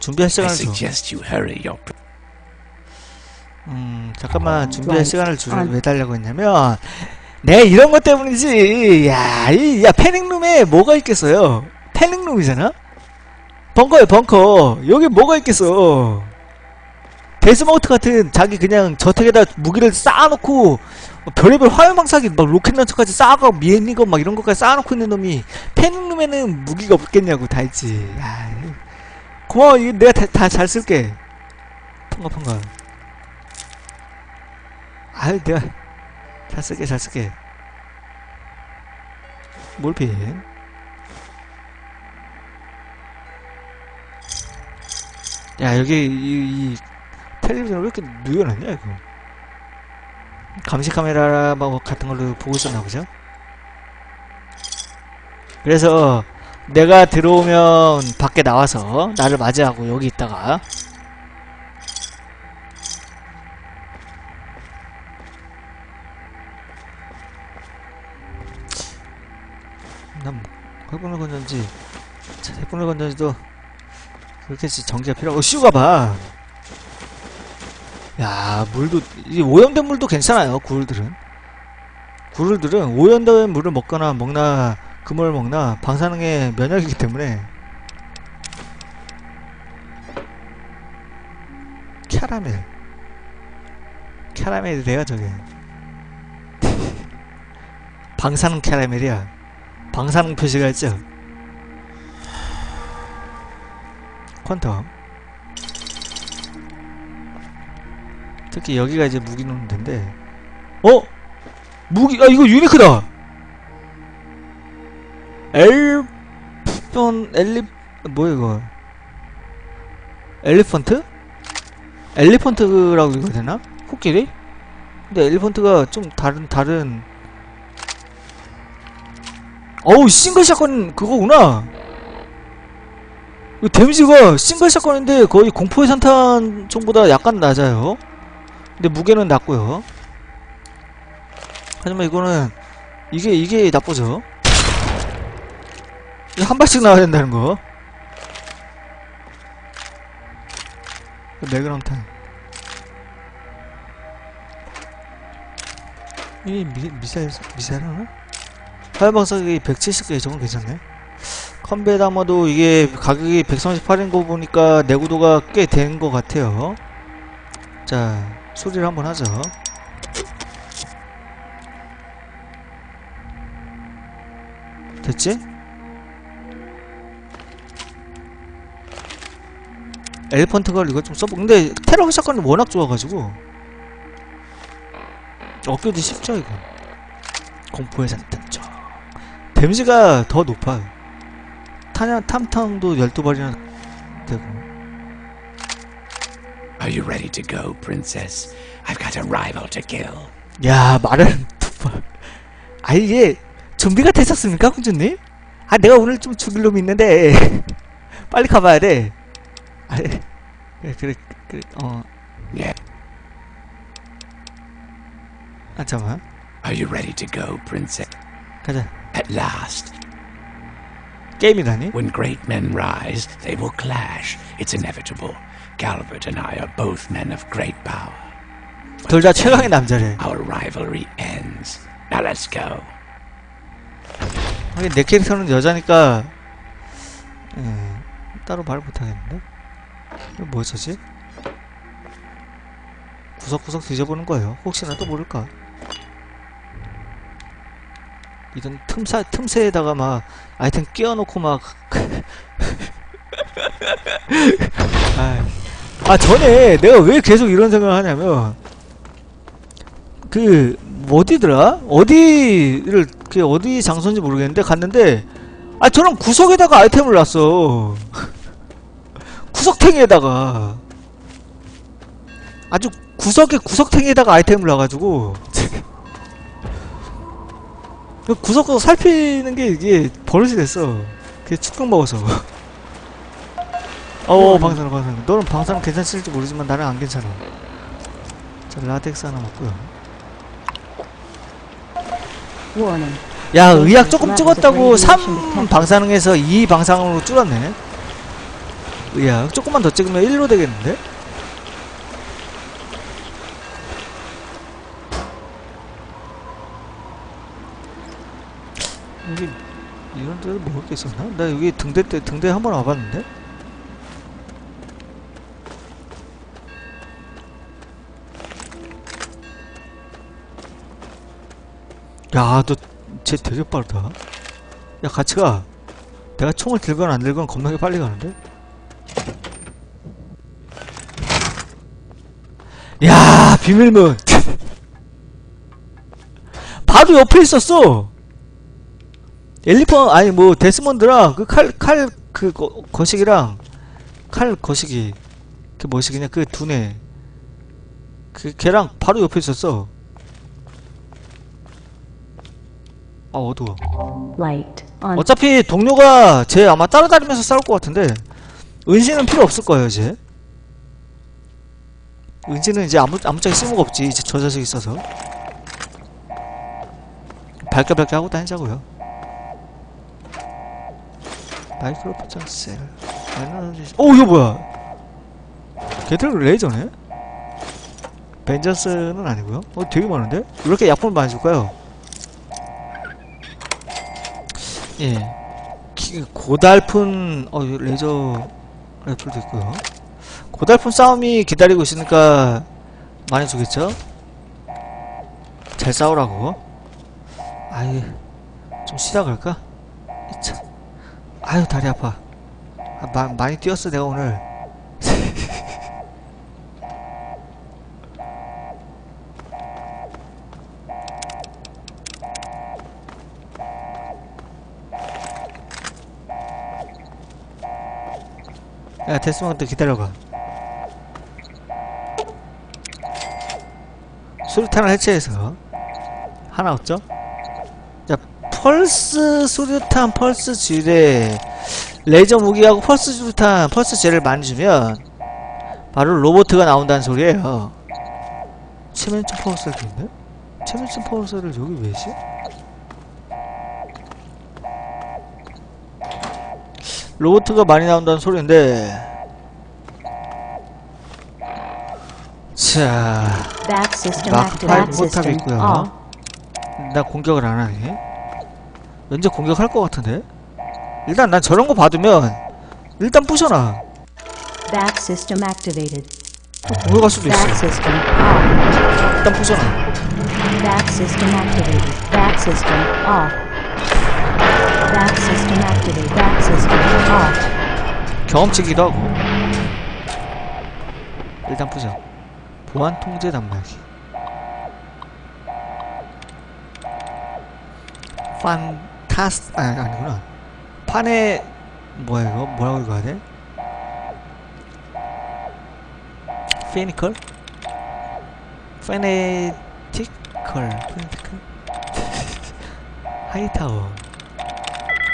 준비할 I 시간을 줘. 음, 잠깐만 준비할 시간을 주, 왜 달라고 했냐면 내 이런 것 때문이지. 야, 이, 야 패닉룸에 뭐가 있겠어요? 패닉룸이잖아 벙커에 벙커. 여기 뭐가 있겠어? 데스마우트 같은 자기 그냥 저택에다 무기를 쌓아놓고 별의별 화염방사기 막 로켓 런처까지 쌓아가고 미니건 막 이런 것까지 쌓아놓고 있는 놈이 패닉룸에는 무기가 없겠냐고 다 있지. 야, 고마워. 이거 내가 다 잘 쓸게. 펑가 펑가. 아유 내가 잘 쓸게 잘 쓸게. 몰핀 야 여기 이, 이 텔레비전 왜 이렇게 누여놨냐 이거? 감시 카메라 뭐 같은 걸로 보고 있었나 보죠? 그래서 내가 들어오면 밖에 나와서 나를 맞이하고 여기 있다가 난 해보는 건전지 해보는 건전지도 그렇게 정지가 필요하고 슈가 봐. 야 물도 이 오염된 물도 괜찮아요 굴들은. 굴들은 오염된 물을 먹거나 먹나 그물 먹나 방사능에 면역이기 때문에. 캐러멜. 캐러멜이 돼요 저게. 방사능 캐러멜이야. 방사능 표시가 있죠 퀀텀 특히 여기가 이제 무기 놓는 데인데 어? 무기 아 이거 유니크다 엘폰 엘리 뭐야 이거 엘리펀트? 엘리펀트라고 읽어야 되나? 코끼리? 근데 엘리펀트가 좀 다른 다른 어우 싱글 샷건 그거구나 이 데미지가 싱글 샷건인데 거의 공포의 산탄 총보다 약간 낮아요. 근데 무게는 낮고요. 하지만 이거는 이게 이게 나쁘죠. 이한 발씩 나와야 된다는 거. 매그넘탄. 이 미, 미사일 미사일 하나? 화염방사기 170개 저건 괜찮네 컴뱃 아마도 이게 가격이 138인 거 보니까 내구도가 꽤 된 것 같아요. 자 수리를 한번 하죠. 됐지? 엘펀트 걸 이거 좀 써보 근데 테러 샷건이 워낙 좋아가지고. 얻기도 쉽죠 이거? 공포의 산탄죠 데미지가 더 높아요 탄약 탐탐도 12발이나 되고 Are you ready to go, princess? I've got a rival to kill. 야 말을 두발 아 이게 좀비가 됐었습니까 공주님? 아 내가 오늘 좀 죽일 놈이 있는데 빨리 가봐야 돼 아, 그래 그래 그래 어 Yeah. 아, 잠깐만 Are you ready to go, princess? 가자 At last, 게임이라니? when great men rise, they will clash. It's inevitable. Galbert and I are both men of great power. 둘 다 최강의 남자래. Our rivalry ends. Now let's go. 하긴 내 캐릭터는 여자니까 예, 따로 말 못하겠는데? 이거 뭐 어쩌지? 구석구석 뒤져보는 거예요. 혹시나 또 모를까? 이런 틈사, 틈새에다가 막 아이템 끼워놓고 막 아, 아 전에 내가 왜 계속 이런 생각을 하냐면 그 어디더라? 어디를 그 어디 장소인지 모르겠는데 갔는데 아 저런 구석에다가 아이템을 놨어. 구석탱이에다가 아주 구석에 구석탱이에다가 아이템을 놔가지고 그 구석구석 살피는 게 이게 버릇이 됐어. 그게 축복 먹어서. 어 방사능 방사능. 너는 방사능 괜찮을지 모르지만 나는 안 괜찮아. 자 라텍스 하나 먹고요. 야 의학 조금 찍었다고 3 방사능에서 2 방사능으로 줄었네 의학 조금만 더 찍으면 1로 되겠는데? 여기 데를 먹을 게 있었나? 나 여기 등대 때 등대 한 번 와봤는데? 야, 너, 쟤 되게 빠르다. 야, 같이 가. 내가 총을 들건 안 들건 겁나게 빨리 가는데? 야, 비밀문! 바로 옆에 있었어! 엘리펀, 아니, 뭐, 데스몬드랑, 그 칼, 칼, 그, 거, 거식이랑, 칼 거식이, 그 뭐시기냐, 그 두뇌. 그, 걔랑 바로 옆에 있었어. 아, 어두워. 어차피 동료가 쟤 아마 따라다니면서 싸울 것 같은데 은신은 필요 없을 거예요 이제 은신은 이제 아무 아무짝에 쓸모가 없지 이제 저 자식이 있어서 밝게 밝게 하고 다니자고요 마이크로 포장셀 오 이거 뭐야 걔들 레이저네 벤전스는 아니고요 어 되게 많은데 왜 이렇게 약품을 많이 줄까요 예. 기- 고달픈 어이 레이저 라이플도 있고요. 고달픈 싸움이 기다리고 있으니까 많이 주겠죠? 잘 싸우라고. 아유 좀 쉬다 갈까? 참. 아유 다리 아파. 아, 마, 많이 뛰었어 내가 오늘. 야 데스먼트 기다려봐 수류탄을 해체해서 하나 얻죠? 자 펄스 수류탄 펄스 지뢰 레이저 무기하고 펄스 수류탄 펄스 지뢰를 많이 주면 바로 로보트가 나온다는 소리예요 최면점 power cell도 있네? 최면점 power cell을 여기 왜지? 로보트가 많이 나온다는 소리인데 자, system 있고요. off. 나 공격을 안 하네. 왠지 공격할 것 같은데? 일단 난 저런 거 받으면 일단 부셔놔. Back system activated. 또 공격할 수도 있어. Back system off. 일단 부셔놔. Back system activated. Back system off. Back system activated. Back system off. 경험치기도 하고. 일단 부셔. 보안 통제 단말기. 판 타스 아 아니구나. 판에 뭐야 이거 뭐라고 읽어야 돼? 페니컬? 페네티컬 페네티컬 하이타워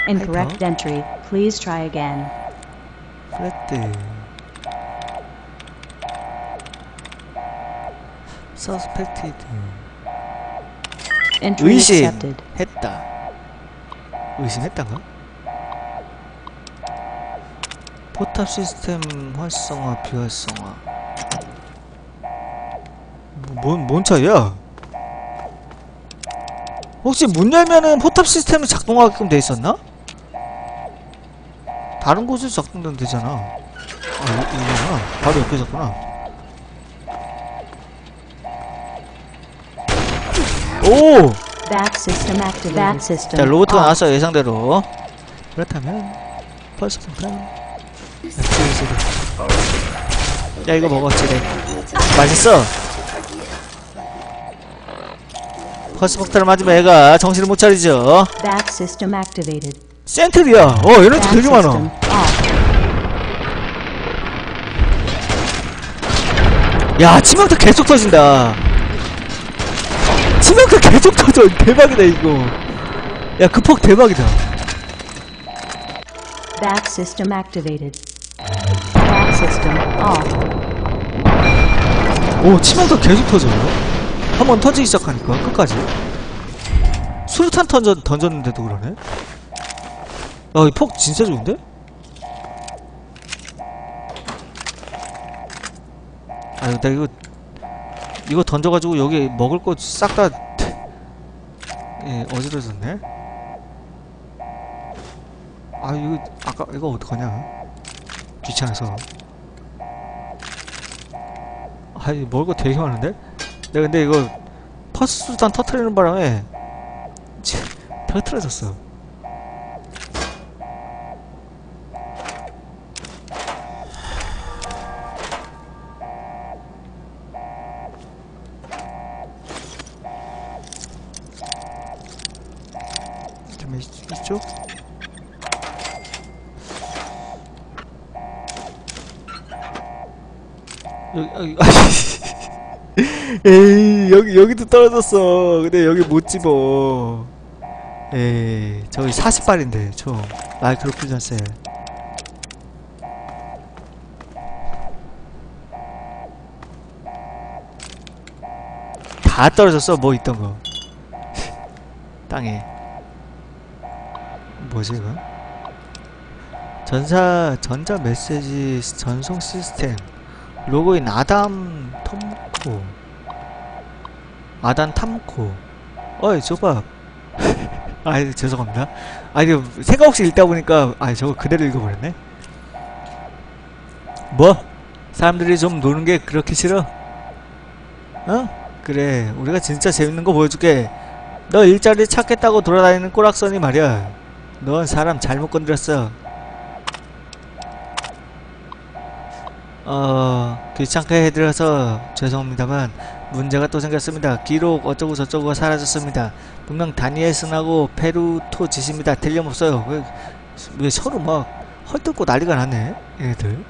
Incorrect entry. Please try again. 플랫트 서스펙티드 Entry 의심 accepted. 했다 의심했다가 포탑 시스템 활성화 비활성화 뭐, 뭔, 뭔 차이야? 혹시 문 열면은 포탑 시스템이 작동하게끔 돼 있었나? 다른 곳에서 작동되면 되잖아 아 이- 이거구나 바로 옆에 졌구나 오! Back system activated. Back system. 자 로봇가 off. 나왔어요 예상대로 그렇다면 폭탄 액티비시드 야 이거 먹었지 맛있어 펄스 폭탄을 맞으면 애가 정신을 못 차리죠 Back system activated. 센트리야 어 에너지 Back 되게 많아. 야 치명타 계속 터진다 치명타 계속 터져 대박이다 이거 야그폭 대박이다 Back system activated. Back system off. 오 치명타 계속 터져요 한 번 터지기 시작하니까 끝까지 수류탄 던져, 던졌는데도 그러네 야이 폭 진짜 좋은데? 아유 나 이거 이거 던져가지고 여기 먹을 거 싹 다 예, 어지러졌네. 아 이거 아까 이거 어떡하냐? 귀찮아서. 아이 먹을 거 되게 많은데? 내가 근데 이거 퍼스 수단 터트리는 바람에 치, 터트려졌어 여기 여기도 떨어졌어. 근데 여기 못 집어. 에이 저기 40발인데 총 마이크로 퓨전셀 다 떨어졌어 뭐 있던 거. 땅에. 뭐지 이거? 전사 전자 메시지 전송 시스템. 로그인 아담 텀코 아담 탐코. 어이 조밥 아이 죄송합니다. 아니 생각 없이 읽다 보니까 아 저거 그대로 읽어버렸네. 뭐? 사람들이 좀 노는 게 그렇게 싫어? 어? 그래 우리가 진짜 재밌는 거 보여줄게. 너 일자리 찾겠다고 돌아다니는 꼬락선이 말이야. 넌 사람 잘못 건드렸어. 어 귀찮게 해드려서 죄송합니다만 문제가 또 생겼습니다. 기록 어쩌고 저쩌고가 사라졌습니다. 분명 다니엘슨하고 페루토 짓입니다. 틀림없어요. 왜, 왜 서로 막 헐뜯고 난리가 나네 얘네들.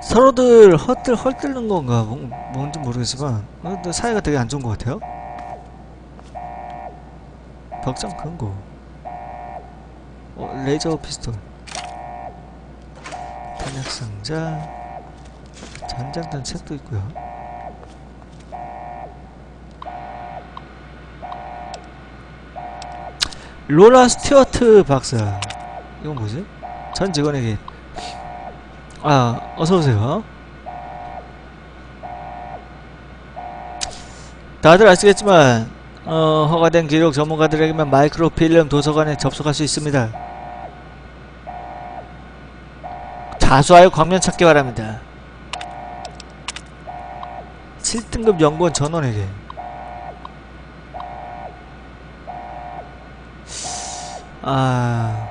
서로들 헛들 헐뜯는 건가 뭔, 뭔지 모르겠지만 어, 사이가 되게 안 좋은 것 같아요. 벽장 큰거 어, 레이저 피스톨. 탄약 상자. 전장단 책도 있고요. 로라 스튜어트 박사. 이건 뭐지? 전 직원에게. 아 어서오세요. 다들 아시겠지만 어, 허가된 기록 전문가들에게만 마이크로필름 도서관에 접속할 수 있습니다. 자수하여 광면 찾기 바랍니다. 7등급 연구원 전원에게 아...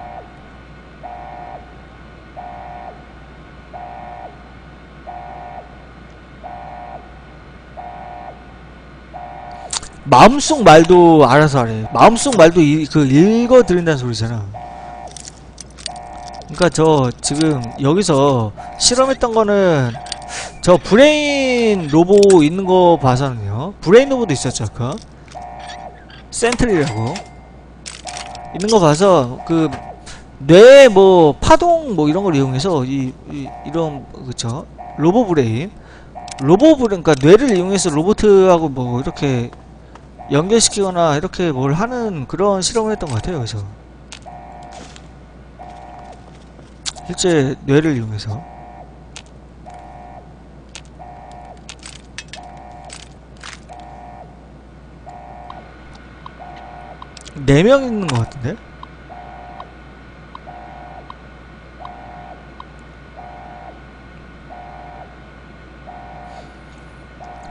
마음속 말도 알아서 하래. 마음속 말도 이, 그 읽어 드린다는 소리잖아. 그러니까 저 지금 여기서 실험했던 거는 저 brain robo 있는 거 봐서는요. brain robo도 있었죠, 아까. sentry라고 있는 거 봐서 그 뇌 뭐 파동 뭐 이런 걸 이용해서 이, 이 이런 그쵸 robo brain 로봇 그러니까 뇌를 이용해서 로봇하고 뭐 이렇게 연결시키거나 이렇게 뭘 하는 그런 실험을 했던 것 같아요. 그래서 실제 뇌를 이용해서. 네 명 있는 것 같은데?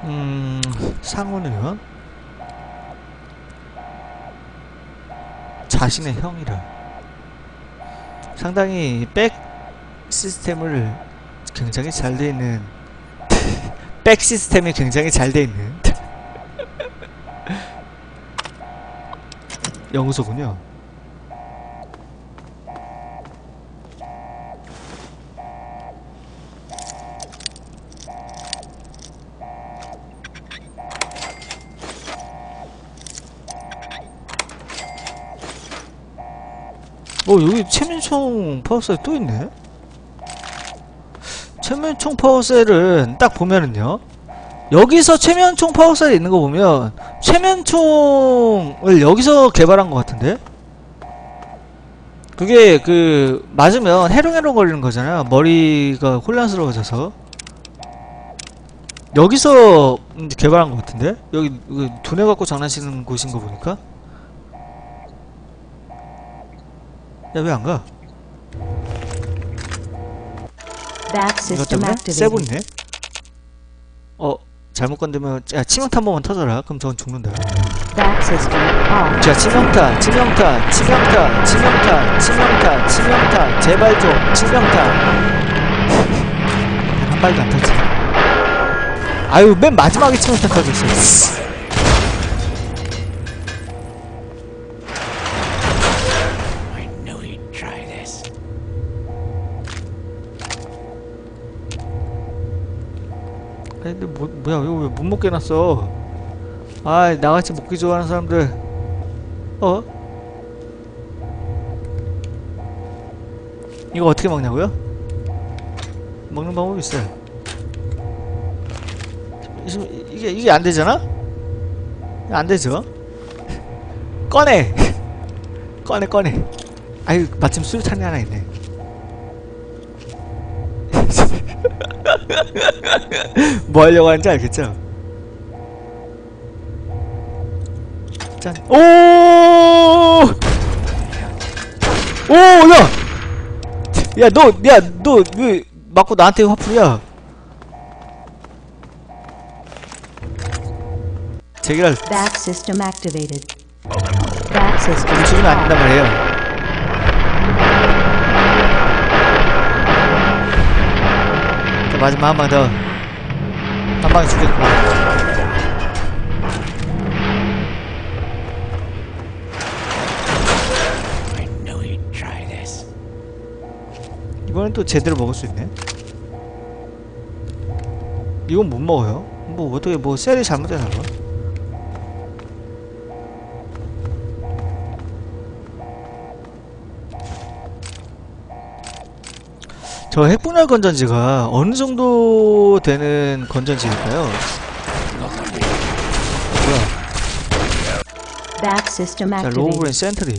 음, 상호는 자신의 형이라. 상당히 백 시스템을 굉장히 잘 돼 있는 백 시스템이 굉장히 잘 돼 있는 영소군요. 어 여기 최민총 파워셀 또 있네 최민총 파워셀은 딱 보면은요 여기서 최면총 파워셀이 있는 거 보면 최면총을 여기서 개발한 것 같은데? 그게 그 맞으면 해롱해롱 거리는 거잖아요. 머리가 혼란스러워져서. 여기서 개발한 것 같은데? 여기 그 두뇌 갖고 장난치는 곳인 거 보니까? 야 왜 안 가? 이것 때문에. 있네. 어 잘못 건드면 야 치명타 한 번만 터져라. 그럼 저건 죽는다. 자 치명타, 치명타, 치명타, 치명타, 치명타, 치명타. 제발 좀 치명타. 한 발도 안 터지. 아유 맨 마지막에 치명타 터졌어. 근데 뭐 뭐야 왜 못 먹게 놨어? 아 나같이 먹기 좋아하는 사람들 어? 이거 어떻게 먹냐고요? 먹는 방법이 있어요. 이게 이게 안 되잖아? 안 되죠? 꺼내 꺼내 꺼내. 아유 마침 수류탄이 하나 있네. 뭐 하려고 하는지 알겠죠? 짠. 오! 오, 야! 야, 너, 야, 너, 왜, 맞고 나한테 화풀이야? 제기랄, Back system activated. Back system 죽이면 안 된단. 말이에요. 마지막 한 방 더. 한 방에 죽겠구나. 이번엔 또 제대로 먹을 수 있네. 이건 못 먹어요. 뭐 어떻게 뭐 셀이 잘못되나 봐. 저 핵분열 건전지가 어느 정도 되는 건전지일까요? 뭐야? 자. robobrain sentry.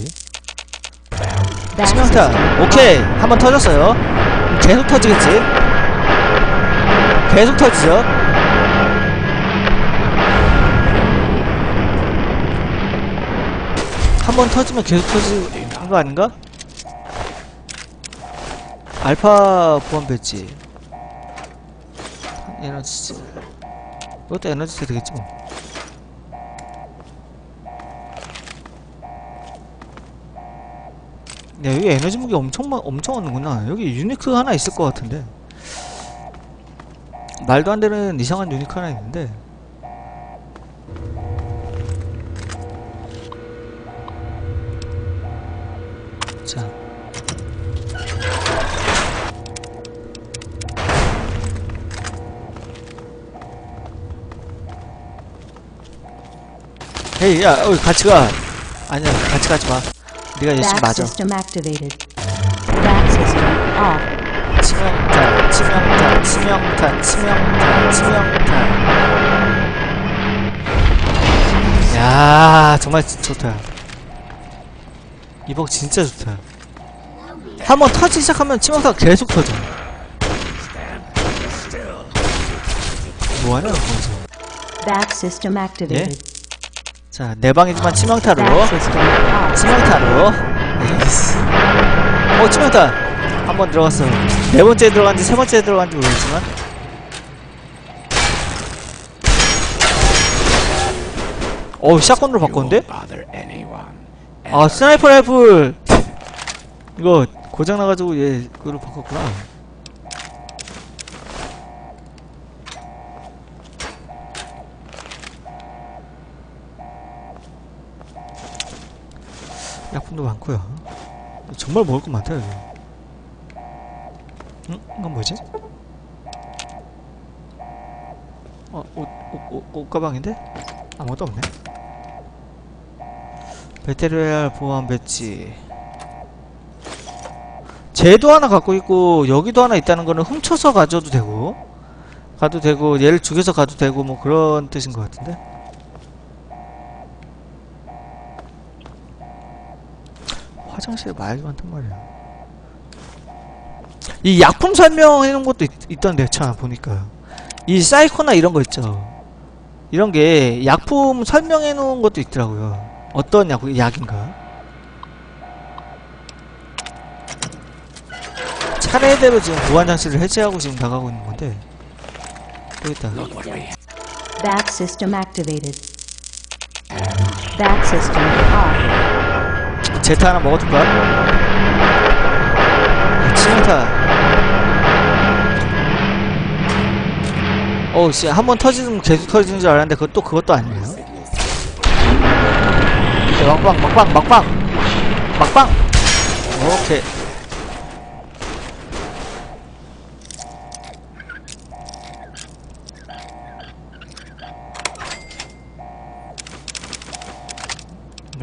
치명타. 오케이. 한 번 터졌어요. 계속 터지겠지? 계속 터지죠? 한 번 터지면 계속 터지는 거 아닌가? 알파 보안 배지. 에너지. 이것도 에너지 되겠지 뭐. 야, 여기 에너지 무기 엄청 많, 엄청 많는구나. 여기 유니크 하나 있을 것 같은데. 말도 안 되는 이상한 유니크 하나 있는데. 헤이, 야, 어, 같이 가. 아니야, 같이 가지 마. 네가 열심히 맞아. 치명타, 치명타, 치명타, 치명타, 치명타. 야, 정말 진- 좋다. 이복 진짜 좋다. 한 번 터지기 시작하면 치명타가 계속 터져. 뭐하냐, 거기서. Activated. 자, 내 방이지만 치명타로. 치명타로. 에이씨. 어, 치명타. 한 번 들어갔어. 네 번째 들어간지 세 번째 들어간지 모르겠지만. 어우, shotgun으로 바꿨는데? 아, sniper rifle! 이거, 고장나가지고 얘, 그걸로 바꿨구나. 약품도 많고요. 정말 먹을 거 많다, 여기. 응? 이건 뭐지? 어, 옷, 옷, 옷, 옷 가방인데? 아무것도 없네. 배터리알 보안 배지. 쟤도 하나 갖고 있고, 여기도 하나 있다는 거는 훔쳐서 가져도 되고, 가도 되고, 얘를 죽여서 가도 되고, 뭐 그런 뜻인 것 같은데? 화장실에 말이 많단 말이야. 이 약품 설명해 놓은 것도 있, 던데 참 보니까. 이 사이코나 이런 거 있죠. 이런 게 약품 설명해 놓은 것도 있더라고요. 어떤 약, 약인가? 차례대로 지금 보안장치를 해제하고 지금 나가고 있는 건데. have. That system activated. That system off. 제트 하나 먹어둘까? 아, 치명타. 어우, 씨, 한번 터지면 계속 터지는 줄 알았는데, 그것 또 그것도 아니네요. 네, 막방, 막방, 막방! 막방! 오케이.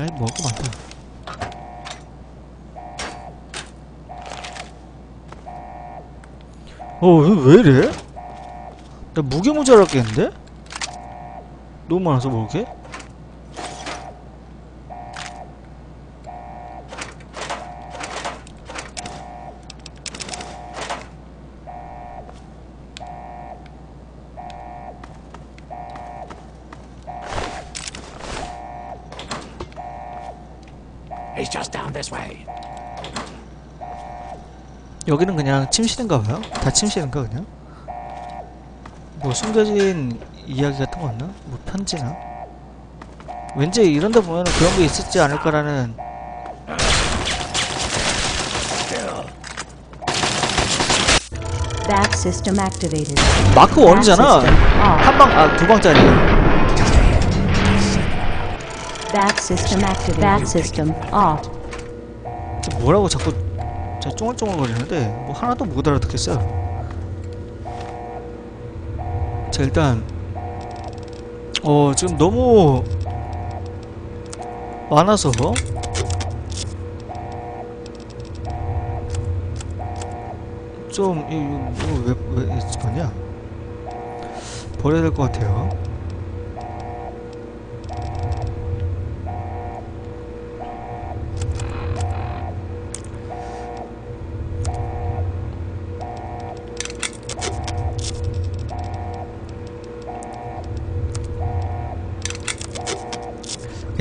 야, 먹을 거 많다. 어, 왜, 왜 이래? 나 무게 모자랐겠는데? 너무 많아서 먹을 게? He's just down this way. 여기는 그냥 침실인가 봐요? 다 침실인가 그냥? 뭐 숨겨진 이야기 같은 거 없나? 뭐 편지나? 왠지 이런 데 보면 그런 게 있었지 않을까라는 That system activated. 마크 원이잖아 system off. 한 방, 아, 두 방짜리 That system activated. That system off. 저 뭐라고 자꾸 저 쫑알쫑알 거리는데 뭐 하나도 못 알아듣겠어요 자 일단 어 지금 너무 많아서 좀 이- 이거 왜, 왜 집었냐 버려야 될 것 같아요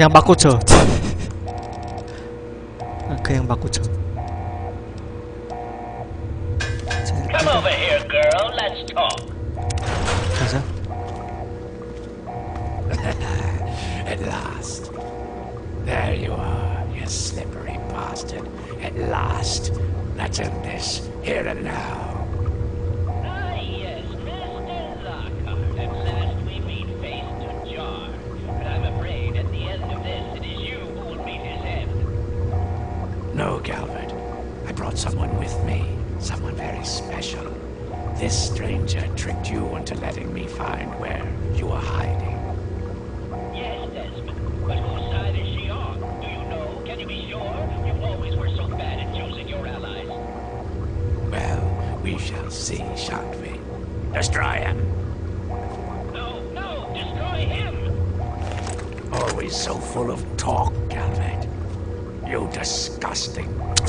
그냥 막 고쳐. 아, 그냥 막 고쳐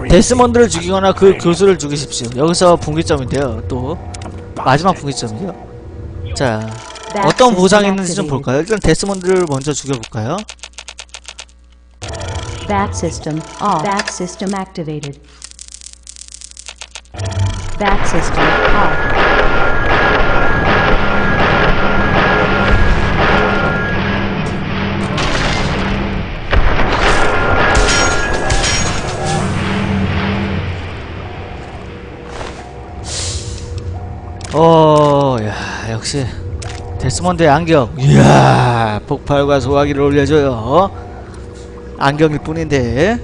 데스먼드를 죽이거나 그 교수를 죽이십시오. 여기서 분기점인데요. 또 마지막 분기점이요. 자, Back 어떤 보상이 system 있는지 좀. 볼까요? 일단 데스먼드를 먼저 죽여볼까요? Back system off. Back system activated. Back system off. 어, 야, 역시 데스먼드의 안경. 이야, 폭발과 소화기를 올려줘요. 어? 안경일 뿐인데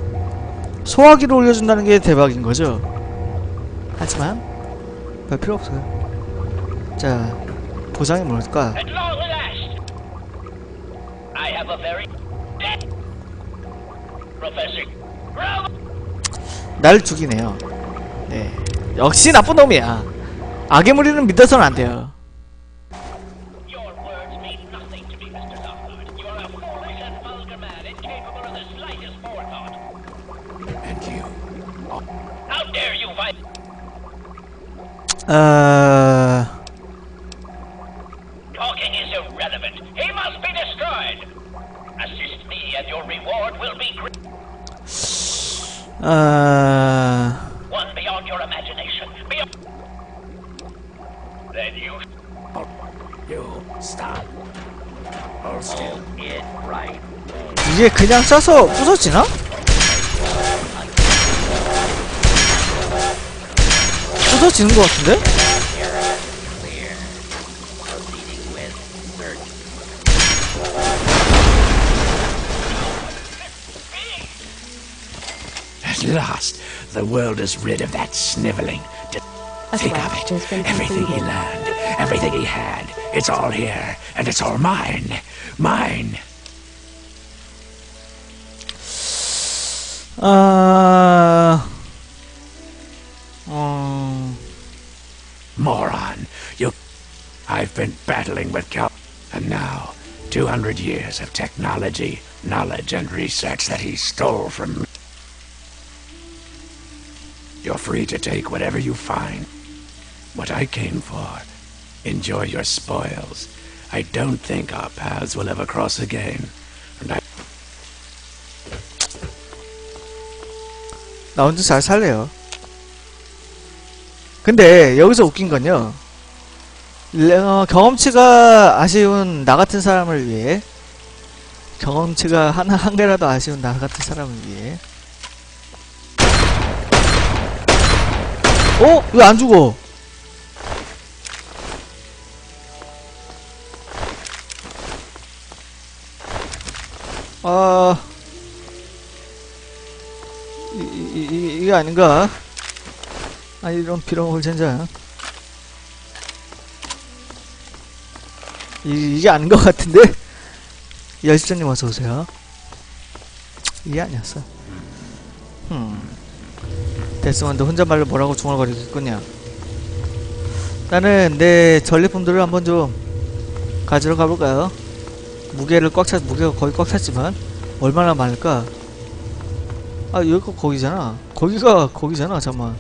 소화기를 올려준다는 게 대박인 거죠. 하지만 별 필요 없어요. 자, 보상이 뭘까? 날 죽이네요. 네, 역시 나쁜 놈이야. 악의 무리는 믿어서는 안 돼요. Your 그냥 쏴서 부서지나? 부서지는 것 같은데? At last, the world is rid of that sniveling. D- A Think of quest it. has been Everything he completed. learned, everything he had, it's all here, and it's all mine. Mine. 아, 어, Moron. You. I've been battling with Cal. And now, 200 years of technology, knowledge, and research that he stole from me. You're free to take whatever you find. What I came for. Enjoy your spoils. I don't think our paths will ever cross again. 나 혼자 잘 살래요. 근데 여기서 웃긴 건요. 레- 어, 경험치가 아쉬운 나 같은 사람을 위해 경험치가 하나 한 개라도 아쉬운 나 같은 사람을 위해 어? 왜 안 죽어? 아... 이, 이, 이, 이게 아닌가? 아, 이런 빌어먹을 젠장. 이, 이게 아닌 것 같은데? 열시장님 어서오세요. 이게 아니었어. 흠. 데스먼드 혼잣말로 뭐라고 중얼거리겠군요. 나는 내 전리품들을 한번 좀 가지러 가볼까요? 무게를 꽉 찼, 무게가 거의 꽉 찼지만, 얼마나 많을까? 아 여기가 거기잖아. 거기가 거기잖아 잠만.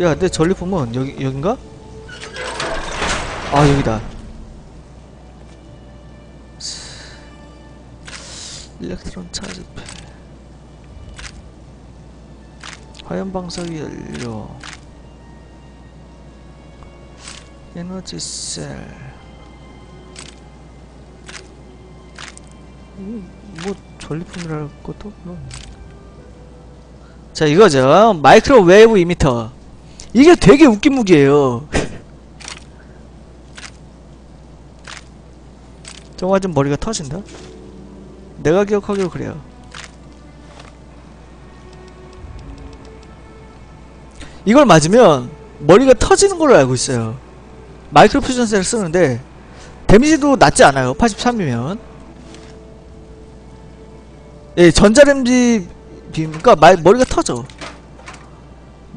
야 내 전리품은 여기 여긴가? 아 여기다. 일렉트론 차지패 화염 방사기 연료. 에너지 셀. 음, 뭐 전리품이랄 것도 없나? 자 이거죠. 마이크로웨이브 이미터. 이게 되게 웃긴 무기예요. 정말 좀 머리가 터진다. 내가 기억하기로 그래요. 이걸 맞으면 머리가 터지는 걸로 알고 있어요. 마이크로 퓨전셀을 쓰는데 데미지도 낮지 않아요. 83이면. 예 전자레인지 비니까 말 머리가 터져.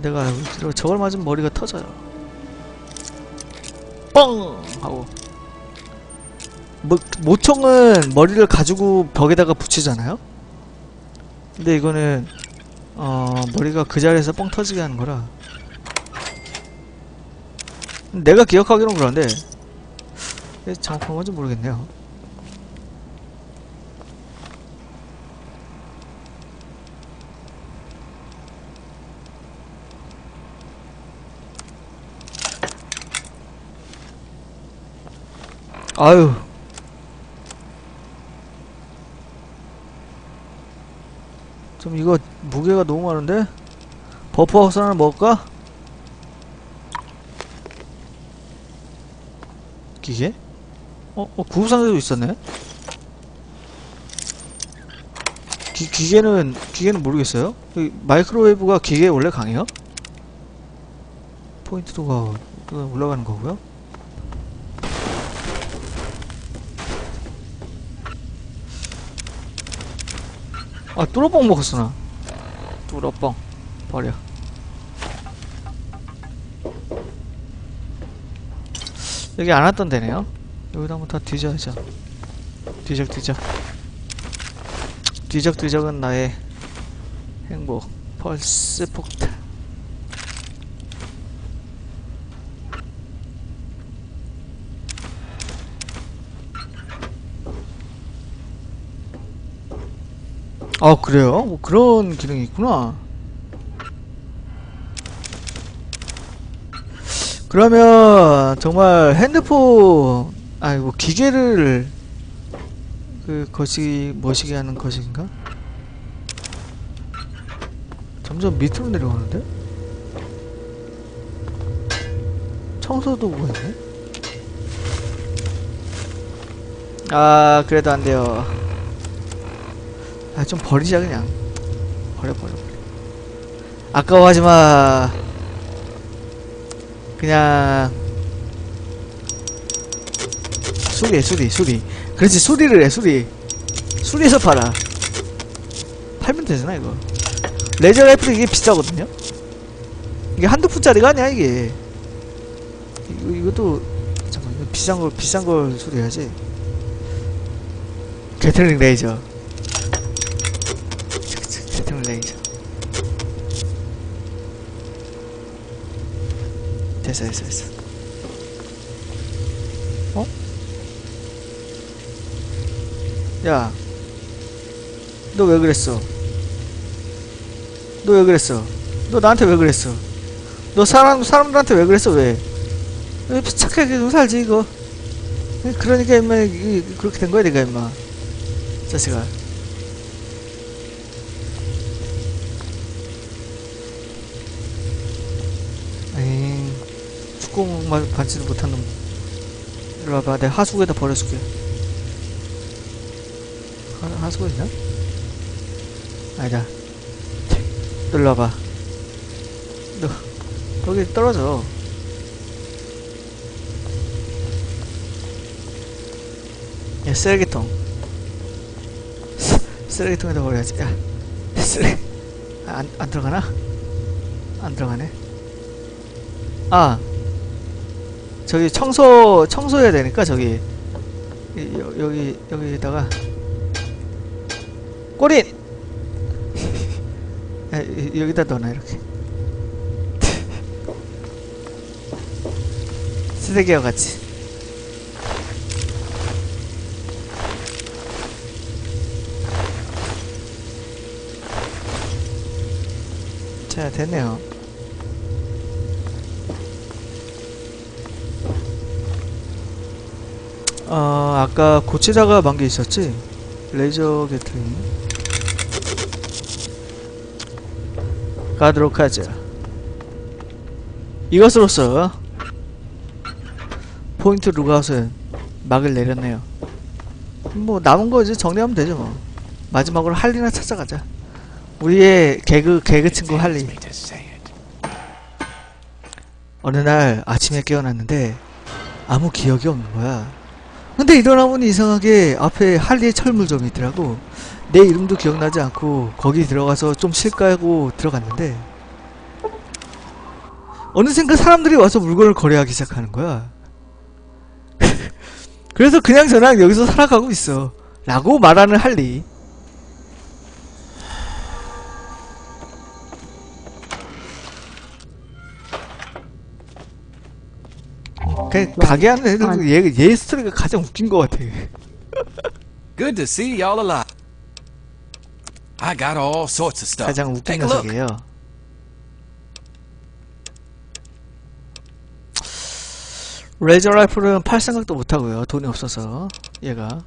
내가 저걸 맞으면 머리가 터져요. 뻥! 하고. 뭐, 모총은 머리를 가지고 벽에다가 붙이잖아요? 근데 이거는 어 머리가 그 자리에서 뻥 터지게 하는 거라. 내가 기억하기론 그런데 정확한 건지 모르겠네요 아유 좀 이거 무게가 너무 많은데? 버퍼하우스 하나 먹을까? 기계? 어? 어 구급상자도 있었네? 기, 기계는 기계는 모르겠어요? 이 마이크로웨이브가 기계에 원래 강해요? 포인트도가 올라가는 거고요 아 뚜러뻥 먹었어 나. 뚜러뻥. 버려. 여기 안 왔던 데네요. 여기다 한번 다 뒤져야죠. 뒤적 뒤적. 뒤적 뒤적은 나의 행복. 펄스 폭탄 아 그래요? 뭐 그런 기능이 있구나 그러면 정말 핸드폰 아니 뭐 기계를 그 거시기 머시기 하는 거식인가? 점점 밑으로 내려가는데? 청소도 뭐 있네? 아 그래도 안 돼요 아 좀 버리자 그냥. 버려 버려. 버려 아까워하지마. 그냥. 수리해 수리 수리. 그렇지 수리를 해 수리. 수리해서 팔아. 팔면 되잖아 이거. 레저 라이플 이게 비싸거든요? 이게 한두 푼짜리가 아니야 이게. 이거, 이것도 잠깐 이거 비싼 걸 비싼 걸 수리해야지. 게틀링 레이저 됐어 됐어 됐어 어? 야, 너 왜 그랬어? 너 왜 그랬어? 너 나한테 왜 그랬어? 너 사람 사람들한테 왜 그랬어 왜? 왜 착하게 좀 살지 이거? 그러니까 임마 이- 그렇게 된 거야 내가 임마 자식아. 축구공만 받지도 못한 놈. 이리 와봐 내가 하수구에다 버려줄게. 하, 하수구 있나? 아니다. 너 일로 와봐. 너, 거기 떨어져. 야, 쓰레기통. 쓰, 쓰레기통에다 버려야지. 야, 쓰레, 아, 안, 안 들어가나? 안 들어가네. 아, 저기 청소, 청소해야 되니까, 저기. 이- 여, 여기, 여기다가. 꼬린! 여기다 넣어놔 이렇게 쓰레기와 같이 자 됐네요 어 아까 고치다가 만게 있었지 레이저 게틀링 가도록 하자. 이것으로써 포인트 루가웃은 막을 내렸네요. 뭐 남은 거 이제 정리하면 되죠 뭐. 마지막으로 할리나 찾아가자. 우리의 개그 개그 친구 할리. 어느 날 아침에 깨어났는데 아무 기억이 없는 거야. 근데 일어나 보니 이상하게 앞에 할리의 철물점이 있더라고. 내 이름도 기억나지 않고 거기 들어가서 좀 쉴까 하고 들어갔는데 어느샌가 사람들이 와서 물건을 거래하기 시작하는 거야. 그래서 그냥 저냥 여기서 살아가고 있어. 라고 말하는 할리. 그 가게 하는 애들 얘, 얘 스토리가 가장 웃긴 것 같아. Good to see y'all alive. I got all sorts of stuff. 가장 웃긴. 녀석이에요. 레이저 라이플은 팔 생각도 못하고요. 돈이 없어서 얘가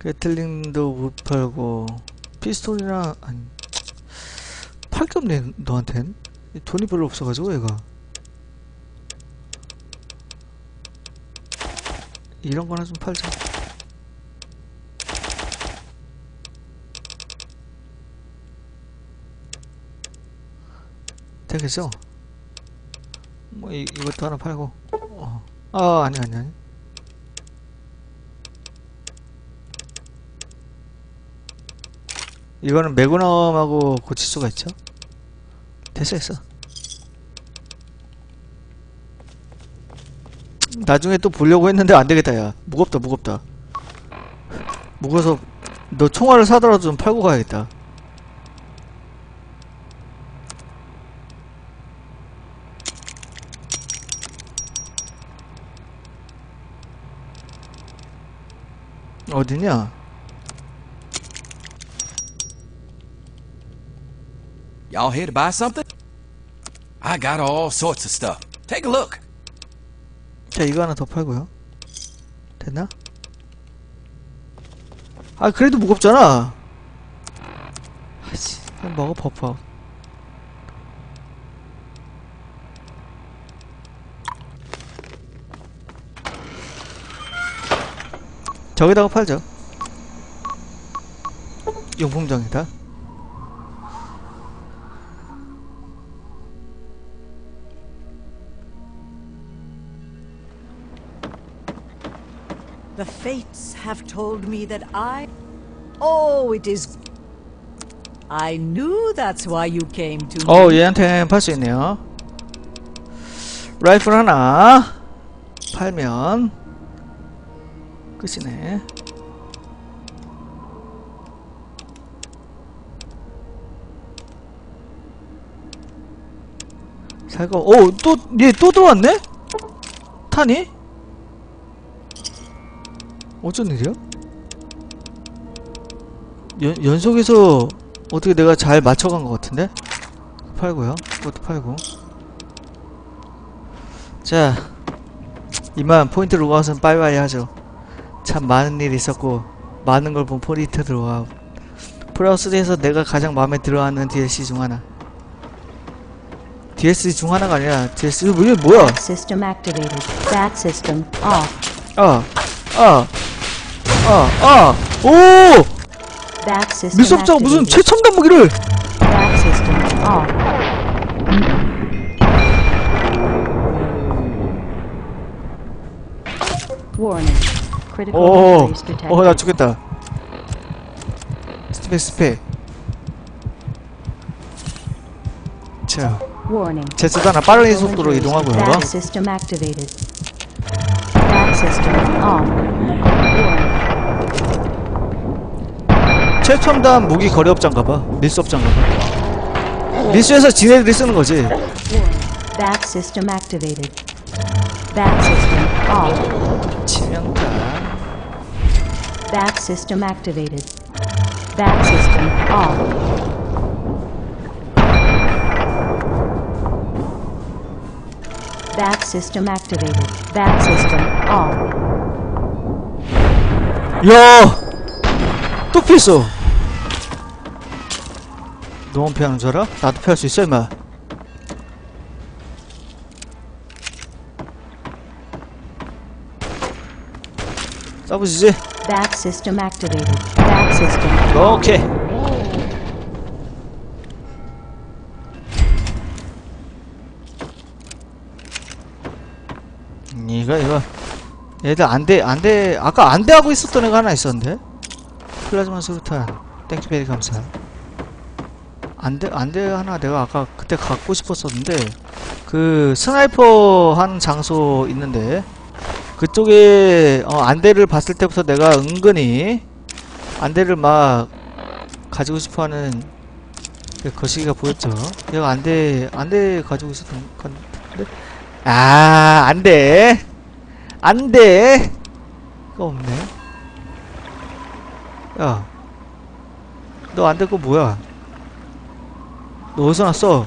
게틀링도 못 팔고 피스톨이나 아니 팔게 없네 너한텐 돈이 별로 없어가지고 얘가 이런 거나 좀 팔자 되겠죠? 뭐 이, 이것도 하나 팔고 어. 아 아니 아니 아니 이거는 매그넘하고 고칠 수가 있죠? 됐어 됐어 나중에 또 보려고 했는데 안되겠다 야 무겁다 무겁다 무거워서 너 총알을 사더라도 좀 팔고 가야겠다 어디냐? Y'all here to buy something? I got all sorts of stuff. Take a look. 자 이거 하나 더 팔고요. 됐나? 아 그래도 무겁잖아. 아씨 먹어 버퍼. 저기다가 팔죠. 용품장에다 The fates have told me that I. Oh, it is. I knew that's why you came to me. 어 얘한테 팔 수 있네요 라이플 하나 팔면 끝이네 살거 어또얘 또 들어왔네? 타니? 어쩐 일이야? 연, 연속해서 어떻게 내가 잘 맞춰간 것 같은데? 팔고요. 그것도 팔고. 자, 이만 포인트로 모아서 빠이빠이 하죠. 참 많은 일이 있었고, 많은 걸 본 포인트 들어와. 프라우스에서 내가 가장 마음에 들어하는 DLC 중 하나. DLC 중 하나가 아니라 DLC 이거 뭐야? 뭐야? System activated. Bat system off. 아, 아, 아, 아, 오! 밀수업자가 무슨. 최첨단 무기를! 오. 어, 나 죽겠다. 스페, 스페. 자. 제스도 하나 빠른 속도로 이동하고요. detected. Bat system activated. Bat system off. Warning. 최첨단 무기 거래업장 가봐. 밀수업장 가봐. 밀수에서 지네들이 쓰는 거지. Warning. Bat system activated. Bat system off. 치명타. Bat system activated. Bat system off. Bat system activated. Bat system off. 야! 또 피했어! 너만 피하는 줄 알아? 나도 피할 수 있어, 임마. system activated. System. 오케이. 음, 이거 이거 얘들 안대 안대 아까 안대 하고 있었던 애가 하나 있었는데 플라즈마 수류탄 thank you very 감사 안대 안대 하나 내가 아까 그때 갖고 싶었었는데 그 sniper 하는 장소 있는데 그쪽에 어, 안대를 봤을 때부터 내가 은근히 안대를 막 가지고 싶어하는 그 거시기가 보였죠. 얘가 안대 안대 가지고 있었던 건데 아 안돼 안돼 가 없네. 야, 너 안돼 거 뭐야? 너 어디서 났어?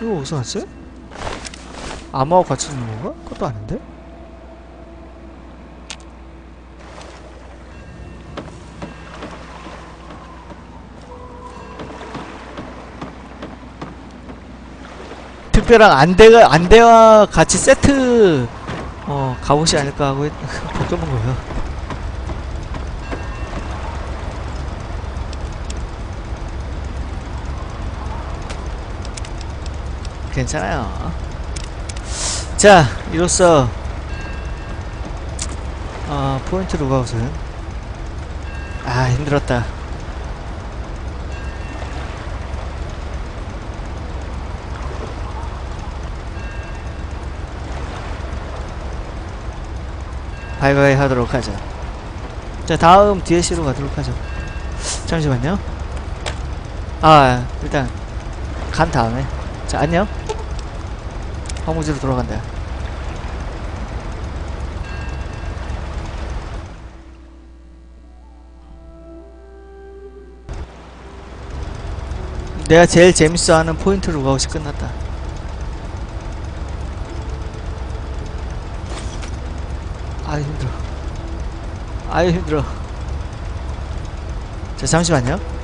이거 어디서 났지? 아마하고 같이 있는 건가? 그것도 아닌데? 특별한 안대가 안대와 같이 세트 어 갑옷이 아닐까 하고 걱정한 거예요. 괜찮아요. 자, 이로써 어, 포인트 로그아웃은 아 힘들었다. 발가이 하도록 하자. 자, 다음 DLC로 가도록 하죠. 잠시만요. 아, 일단 간 다음에. 자, 안녕. 황무지로 돌아간다. 내가 제일 재밌어하는 Point Lookout이 끝났다. 아 힘들어. 아유 힘들어. 자 잠시만요.